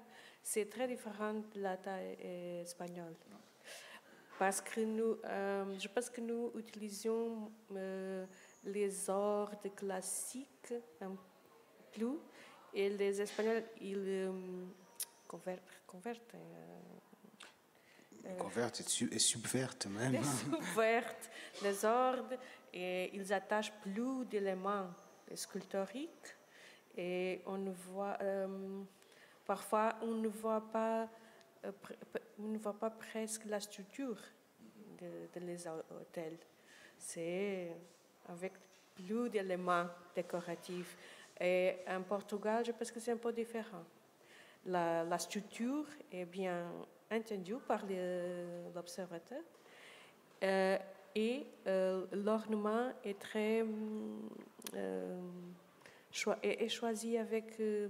c'est très différent de la taille euh, espagnole. Parce que nous, euh, je pense que nous utilisons euh, les ordres classiques un plus et les Espagnols, ils convertent. convertent convertent et, subvertent même. Ils subvertent les ordres et ils attachent plus d'éléments sculptorique et on voit, euh, parfois on ne voit pas, euh, on ne voit pas presque la structure de, les hôtels. C'est avec plus d'éléments décoratifs. Et en Portugal, je pense que c'est un peu différent. La, la structure est bien entendue par l'observateur. Euh, et euh, l'ornement est très euh, est, choisi avec euh,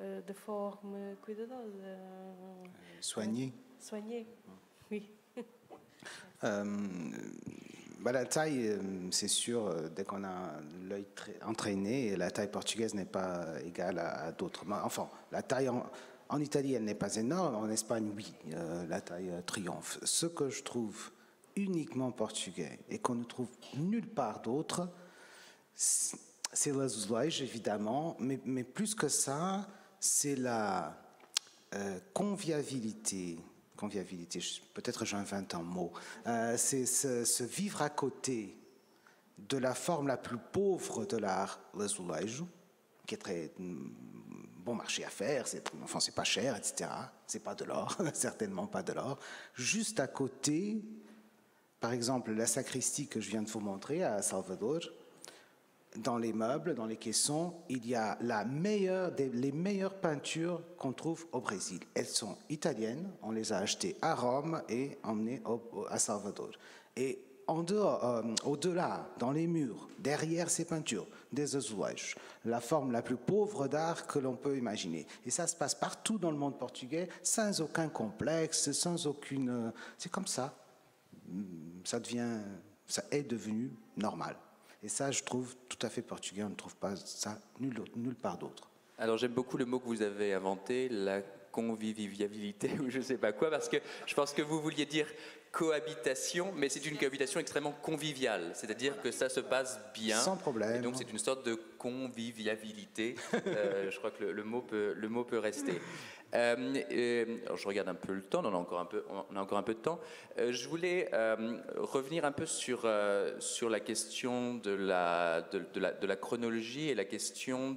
euh, de formes cuidadosas. Soignées. Soignées, oui. [LAUGHS] Bah, la taille, c'est sûr, dès qu'on a l'œil entraîné, la taille portugaise n'est pas égale à, d'autres. Enfin, la taille en, en, Italie, elle n'est pas énorme. En Espagne, oui, la taille triomphe. Ce que je trouve uniquement portugais et qu'on ne trouve nulle part d'autre, c'est l'azulejo, évidemment, mais, plus que ça, c'est la euh, convivialité. Convivialité, peut-être j'invente un mot. Euh, c'est ce, vivre à côté de la forme la plus pauvre de l'art, l'azulejo, qui est très mm, bon marché à faire, enfin c'est pas cher, etc. C'est pas de l'or, [LAUGHS] certainement pas de l'or. Juste à côté par exemple, la sacristie que je viens de vous montrer à Salvador, dans les meubles, dans les caissons, il y a les meilleures peintures qu'on trouve au Brésil. Elles sont italiennes, on les a achetées à Rome et emmenées à Salvador. Et en dehors, euh, au-delà, dans les murs, derrière ces peintures, des azulejos, la forme la plus pauvre d'art que l'on peut imaginer. Et ça se passe partout dans le monde portugais, sans aucun complexe, sans aucune... C'est comme ça ça devient, ça est devenu normal. Et ça, je trouve tout à fait portugais. On ne trouve pas ça nulle, nulle part d'autre. Alors j'aime beaucoup le mot que vous avez inventé, la convivialité [LAUGHS] ou je ne sais pas quoi, parce que je pense que vous vouliez dire cohabitation, mais c'est une cohabitation extrêmement conviviale, c'est-à-dire que ça se passe bien. Sans problème. Et donc c'est une sorte de convivialité. [LAUGHS] Euh, je crois que le, mot peut, le mot peut rester. Euh, alors je regarde un peu le temps, on a encore un peu, de temps. Euh, je voulais revenir un peu sur, la question de la, chronologie et la question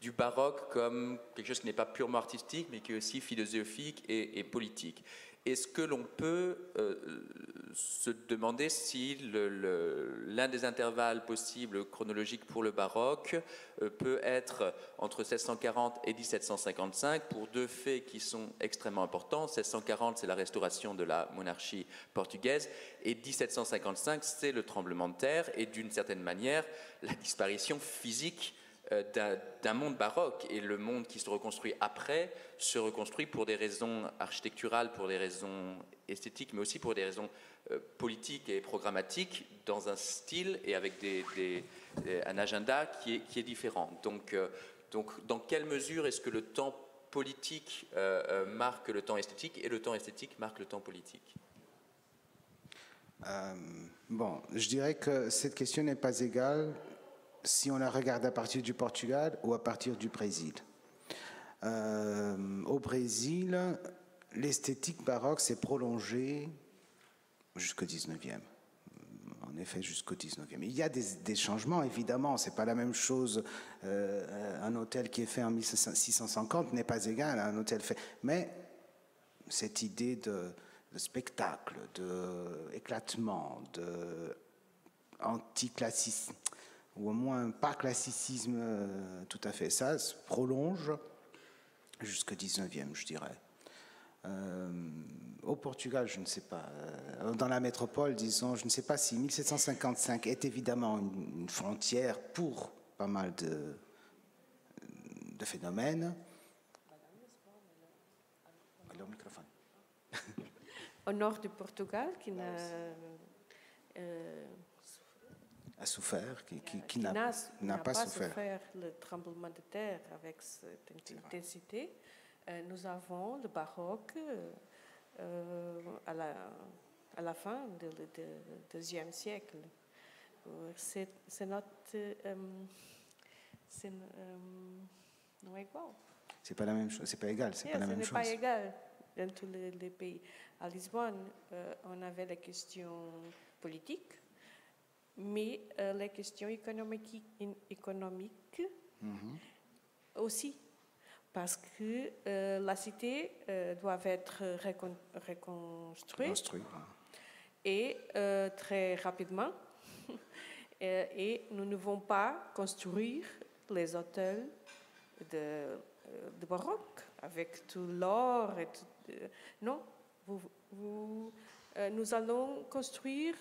du baroque comme quelque chose qui n'est pas purement artistique, mais qui est aussi philosophique et, politique. Est-ce que l'on peut euh, se demander si l'un des intervalles possibles chronologiques pour le baroque euh, peut être entre 1640 et 1755 pour deux faits qui sont extrêmement importants. 1640, c'est la restauration de la monarchie portugaise, et 1755, c'est le tremblement de terre et d'une certaine manière la disparition physique d'un monde baroque et le monde qui se reconstruit après se reconstruit pour des raisons architecturales, pour des raisons esthétiques, mais aussi pour des raisons euh, politiques et programmatiques dans un style et avec des, un agenda qui est, différent. Euh, donc dans quelle mesure est-ce que le temps politique marque le temps esthétique et le temps esthétique marque le temps politique? Bon, je dirais que cette question n'est pas égale si on la regarde à partir du Portugal ou à partir du Brésil. Euh, au Brésil, l'esthétique baroque s'est prolongée jusqu'au 19e. En effet, jusqu'au 19e. Il y a des, changements, évidemment. C'est pas la même chose. Euh, un hôtel qui est fait en 1650 n'est pas égal à un hôtel fait. Mais cette idée de, de spectacle, de anticlassicisme, ou au moins pas classicisme euh, tout à fait. Ça se prolonge jusqu'au 19e, je dirais. Euh, au Portugal, je ne sais pas. Euh, dans la métropole, disons, je ne sais pas si 1755 est évidemment une, frontière pour pas mal de, de phénomènes. Au nord du Portugal, qui n'a a souffert, qui, qui, qui n'a pas, souffert. le tremblement de terre avec cette intensité. Euh, nous avons le baroque euh, à, la, à la fin du deuxième siècle. C'est notre... Euh, c'est non égal. C'est pas la même chose, c'est pas égal, c'est pas la même chose. Pas égal dans tous les, les pays. À Lisbonne, on avait la question politique mais euh, les questions économiques, économiques mhm. aussi parce que la cité doit être reconstruite et très rapidement. [LAUGHS] et nous ne devons pas construire les hôtels de, de baroque avec tout l'or et tout. non, vous, nous allons construire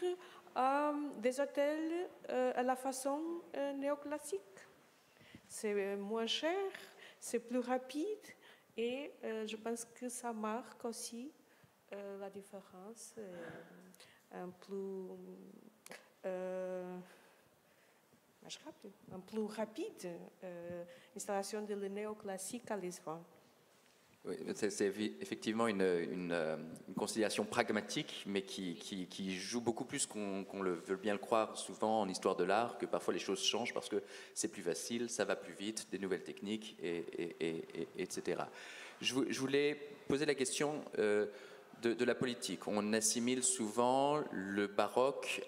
des hôtels à la façon néoclassique. C'est moins cher, c'est plus rapide et je pense que ça marque aussi la différence un plus, plus rapide installation de le néoclassique à Lisbonne. C'est effectivement une, une, considération pragmatique, mais qui, joue beaucoup plus qu'on le veut bien le croire souvent en histoire de l'art, que parfois les choses changent parce que c'est plus facile, ça va plus vite, des nouvelles techniques, et, etc. Je, voulais poser la question euh, de, de, la politique. On assimile souvent le baroque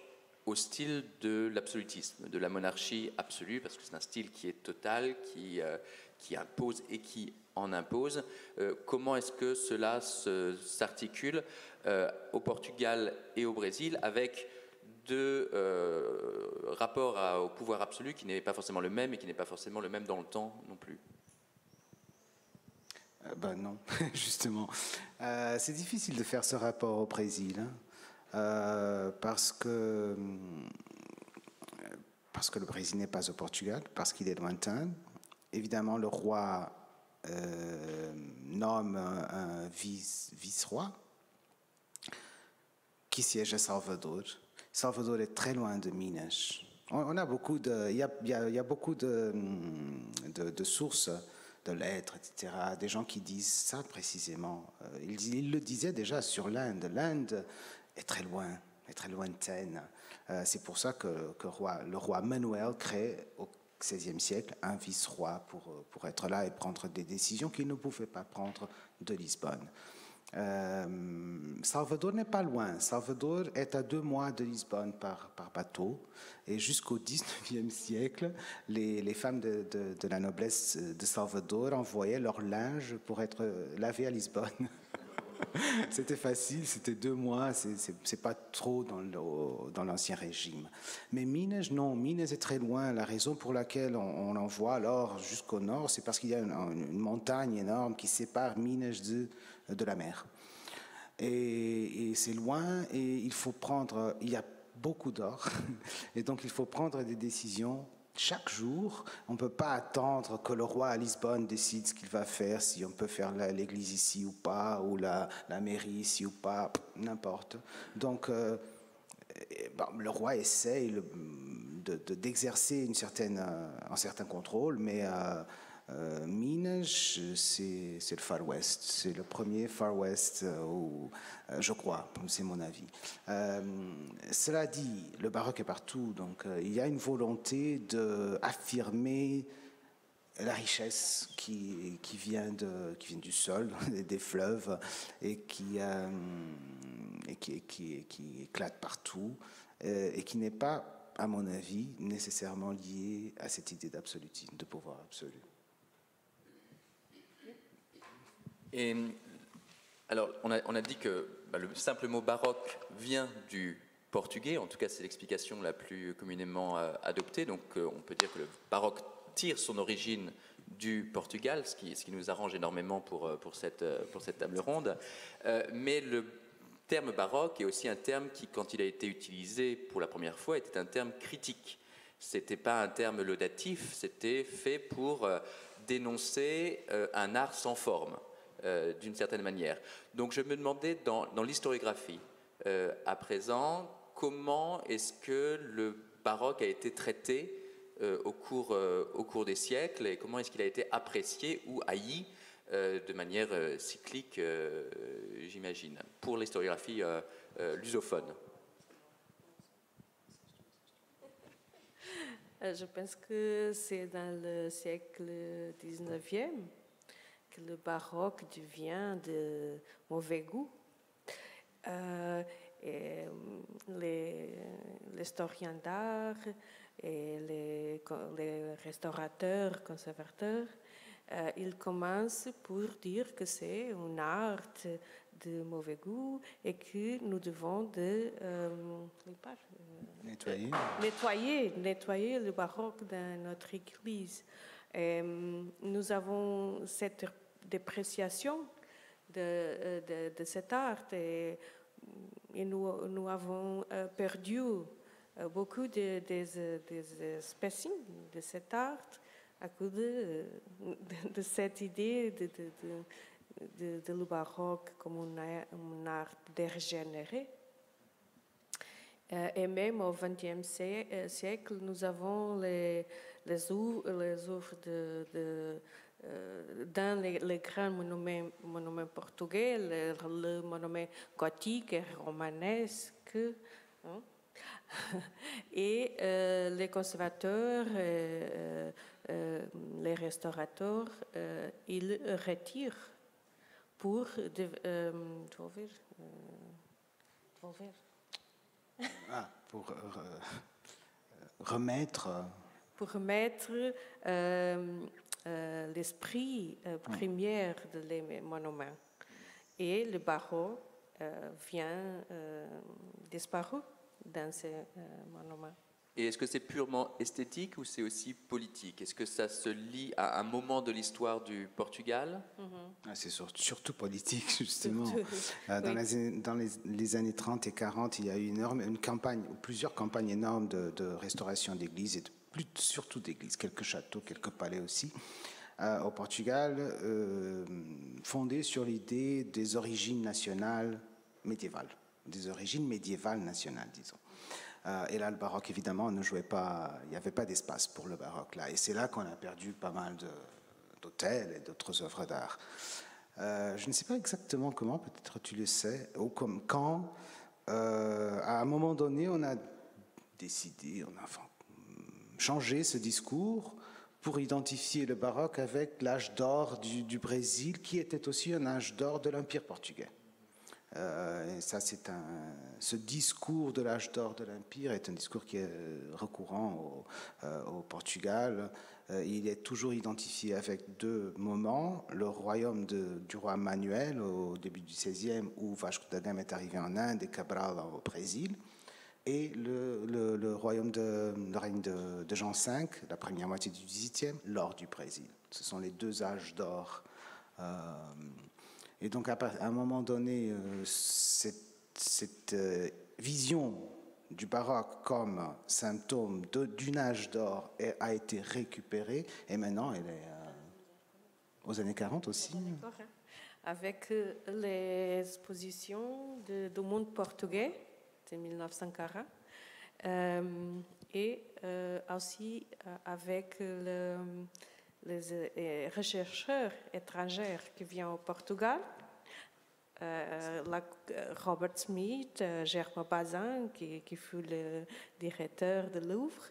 au style de l'absolutisme, de la monarchie absolue, parce que c'est un style qui est total, qui, euh, qui impose et qui en impose. Euh, comment est-ce que cela s'articule euh, au Portugal et au Brésil avec deux euh, rapports au pouvoir absolu qui n'est pas forcément le même et qui n'est pas forcément le même dans le temps non plus? Ben non, [LAUGHS] justement. c'est difficile de faire ce rapport au Brésil hein. parce que parce que le Brésil n'est pas au Portugal, parce qu'il est lointain. Évidemment, le roi euh, nomme un, vice-roi qui siège à Salvador. Salvador est très loin de Minas. On, a beaucoup de, il y a, beaucoup de, de, sources de lettres, etc. Des gens qui disent ça précisément. Euh, ils, le disaient déjà sur l'Inde. L'Inde est très loin, est très lointaine. Euh, c'est pour ça que, le roi Manuel crée au XVIe siècle un vice-roi pour, euh, pour être là et prendre des décisions qu'il ne pouvait pas prendre de Lisbonne. Euh, Salvador n'est pas loin. Salvador est à deux mois de Lisbonne par, par bateau. Et jusqu'au XIXe siècle, les, les femmes de, de, de, la noblesse de Salvador envoyaient leur linge pour être lavé à Lisbonne. [LAUGHS] [LAUGHS] c'était facile, c'était deux mois, c'est pas trop dans l'ancien régime. Mais Minas, non, Minas est très loin. La raison pour laquelle on, envoie alors jusqu'au nord, c'est parce qu'il y a une, montagne énorme qui sépare Minas de, de la mer. Et c'est loin et il faut prendre, il y a beaucoup d'or, [LAUGHS] et donc il faut prendre des décisions chaque jour. On ne peut pas attendre que le roi à Lisbonne décide ce qu'il va faire, si on peut faire l'église ici ou pas, ou la, mairie ici ou pas, n'importe. Donc, euh, le roi essaye d'exercer une certaine, euh, un certain contrôle, mais euh, euh, Minas, c'est le Far West. C'est le premier Far West, euh, euh, je crois, c'est mon avis. cela dit, le baroque est partout, donc il y a une volonté d'affirmer la richesse qui, vient du sol, [LAUGHS] des fleuves, et qui, qui, éclate partout, et qui n'est pas, à mon avis, nécessairement lié à cette idée d'absolutisme, de pouvoir absolu. Alors, on a, dit que bah, le simple mot baroque vient du portugais, en tout cas c'est l'explication la plus communément euh, adoptée, donc euh, on peut dire que le baroque tire son origine du Portugal, ce qui, nous arrange énormément pour, euh, cette table ronde. mais le terme baroque est aussi un terme qui, quand il a été utilisé pour la première fois, était un terme critique. C'était pas un terme laudatif, c'était fait pour dénoncer un art sans forme. Euh, d'une certaine manière. Donc je me demandais dans, l'historiographie, euh, à présent, comment est-ce que le baroque a été traité euh, au, cours, au cours des siècles et comment est-ce qu'il a été apprécié ou haï de manière cyclique, j'imagine, pour l'historiographie lusophone. Je pense que c'est dans le siècle 19e que le baroque devient de mauvais goût. Euh, et les, historiens d'art et les, les, restaurateurs, conservateurs euh, il commence pour dire que c'est un art de mauvais goût et que nous devons de, euh, nettoyer. nettoyer, nettoyer le baroque dans notre église. Et, nous avons cette dépréciation de, de, de cet art et, nous, avons perdu beaucoup de, des, spécimens de cet art à cause de, cette idée de, de, le baroque comme un, art dégénéré. Euh, et même au XXe euh, siècle, nous avons les, les, de, euh, dans les, les, grands monuments, monuments portugais, le, le, monument gothique et romanesque. Hein? [LAUGHS] et euh, les conservateurs, euh, euh, les restaurateurs, ils retirent pour de, ah, pour remettre pour remettre l'esprit premier de les monuments et le barreau vient disparaître dans ces euh, monuments. Et est-ce que c'est purement esthétique ou c'est aussi politique? Est-ce que ça se lie à un moment de l'histoire du Portugal? Mm-hmm. ah, C'est surtout politique, [LAUGHS] justement. Euh, dans, les, dans les, années 30 et 40, il y a eu une, énorme, une campagne, ou plusieurs campagnes énormes de, restauration d'églises, et plus, surtout d'églises, quelques châteaux, quelques palais aussi, euh, au Portugal, fondées sur l'idée des origines nationales médiévales des origines médiévales nationales, disons. Euh, et là, le baroque, évidemment, ne jouait pas, il n'y avait pas d'espace pour le baroque là. Et c'est là qu'on a perdu pas mal d'hôtels et d'autres œuvres d'art. Euh, je ne sais pas exactement comment, peut-être tu le sais, ou comme quand, euh, à un moment donné, on a décidé, on a enfin, changé ce discours pour identifier le baroque avec l'âge d'or du, Brésil, qui était aussi un âge d'or de l'Empire portugais. Euh, ça, c'est un, ce discours de l'âge d'or de l'Empire est un discours qui est recourant au, euh, Portugal. Euh, il est toujours identifié avec deux moments. Le royaume du roi Manuel au début du XVIe, où Vasco da Gama est arrivé en Inde et Cabral au Brésil. Et le, royaume de règne de, Jean V, la première moitié du XVIIIe, lors du Brésil. Ce sont les deux âges d'or et donc, à, un moment donné, euh, cette, euh, vision du baroque comme symptôme d'une âge d'or a été récupérée et maintenant elle est euh, aux années 40 aussi. Hein. Avec l'exposition du monde portugais de 1940 et aussi avec le, les chercheurs étrangers qui viennent au Portugal, euh, euh, Robert Smith, euh, Germain Bazin, qui, qui, fut le directeur de Louvre,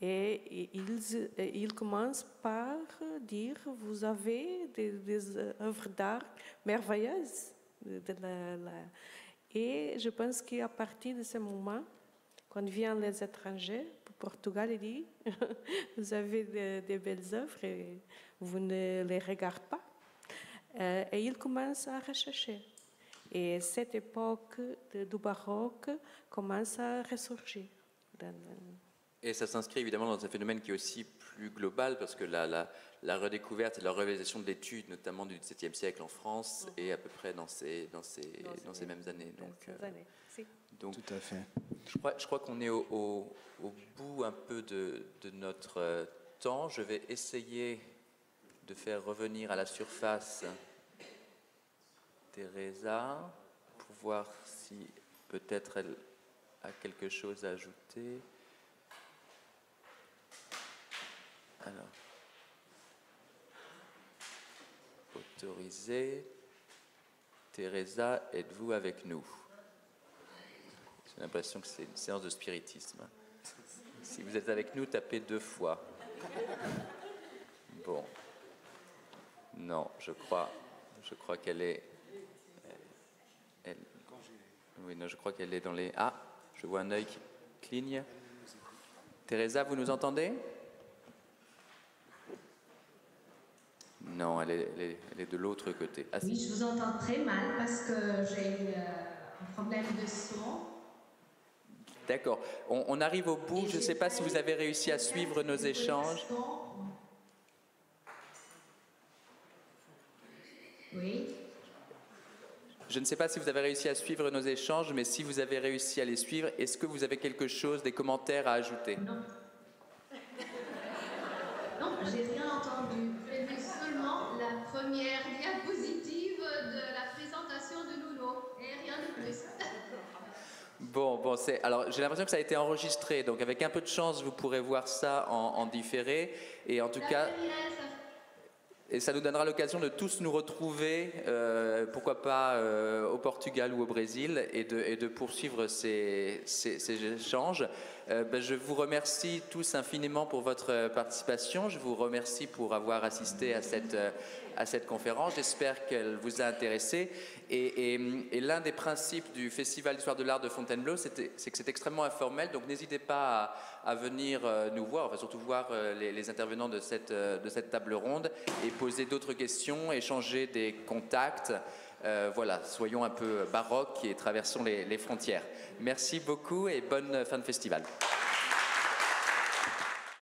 et, ils, ils commencent par dire vous avez des, œuvres d'art merveilleuses. De la, et je pense qu'à partir de ce moment, quand viennent les étrangers, Portugal dit, [LAUGHS] vous avez des belles œuvres et vous ne les regardez pas. Euh, et il commence à rechercher. Et cette époque du baroque commence à ressurgir. Et ça s'inscrit évidemment dans un phénomène qui est aussi plus global, parce que la, la, la redécouverte et la réalisation d'études, notamment du XVIIe siècle en France, mm. est à peu près dans ces, dans ces, dans ces, dans ces mêmes années. Donc, ces années. Donc, Tout à fait. Je crois, je crois qu'on est au, au, au, bout un peu de, de, notre euh, temps. Je vais essayer de faire revenir à la surface Teresa pour voir si peut-être elle a quelque chose à ajouter. Alors, autorisé. Teresa, êtes-vous avec nous? J'ai l'impression que c'est une séance de spiritisme. Si vous êtes avec nous, tapez deux fois. Bon. Non, je crois, je crois qu'elle est. Oui, non, je crois qu'elle est dans les. Ah, je vois un œil qui cligne. Teresa, vous nous entendez? Non, elle est, elle est- elle est de l'autre côté. Ah, Oui, je vous entends très mal parce que j'ai eu euh, un problème de son. D'accord. On, on arrive au bout. Je ne sais pas si vous avez réussi à suivre nos échanges. Oui. Je ne sais pas si vous avez réussi à suivre nos échanges, mais si vous avez réussi à les suivre, est-ce que vous avez quelque chose, des commentaires à ajouter? Non. [LAUGHS] Non, j'ai rien entendu. Première diapositive de la présentation de Nuno et rien de plus. Bon, bon, c'est. Alors, j'ai l'impression que ça a été enregistré, donc avec un peu de chance, vous pourrez voir ça en, en différé. Et en tout La cas, et ça nous donnera l'occasion de tous nous retrouver, euh, pourquoi pas euh, au Portugal ou au Brésil, et de, poursuivre ces, échanges. Euh, ben, je vous remercie tous infiniment pour votre participation. Je vous remercie pour avoir assisté à cette conférence. J'espère qu'elle vous a intéressé. Et, l'un des principes du Festival d'histoire de l'art de Fontainebleau, c'est que c'est extrêmement informel. Donc n'hésitez pas à, venir euh, nous voir, surtout voir euh, les, intervenants de cette, euh, de cette table ronde et poser d'autres questions, échanger des contacts. Voilà, soyons un peu baroques et traversons les frontières. Merci beaucoup et bonne fin de festival.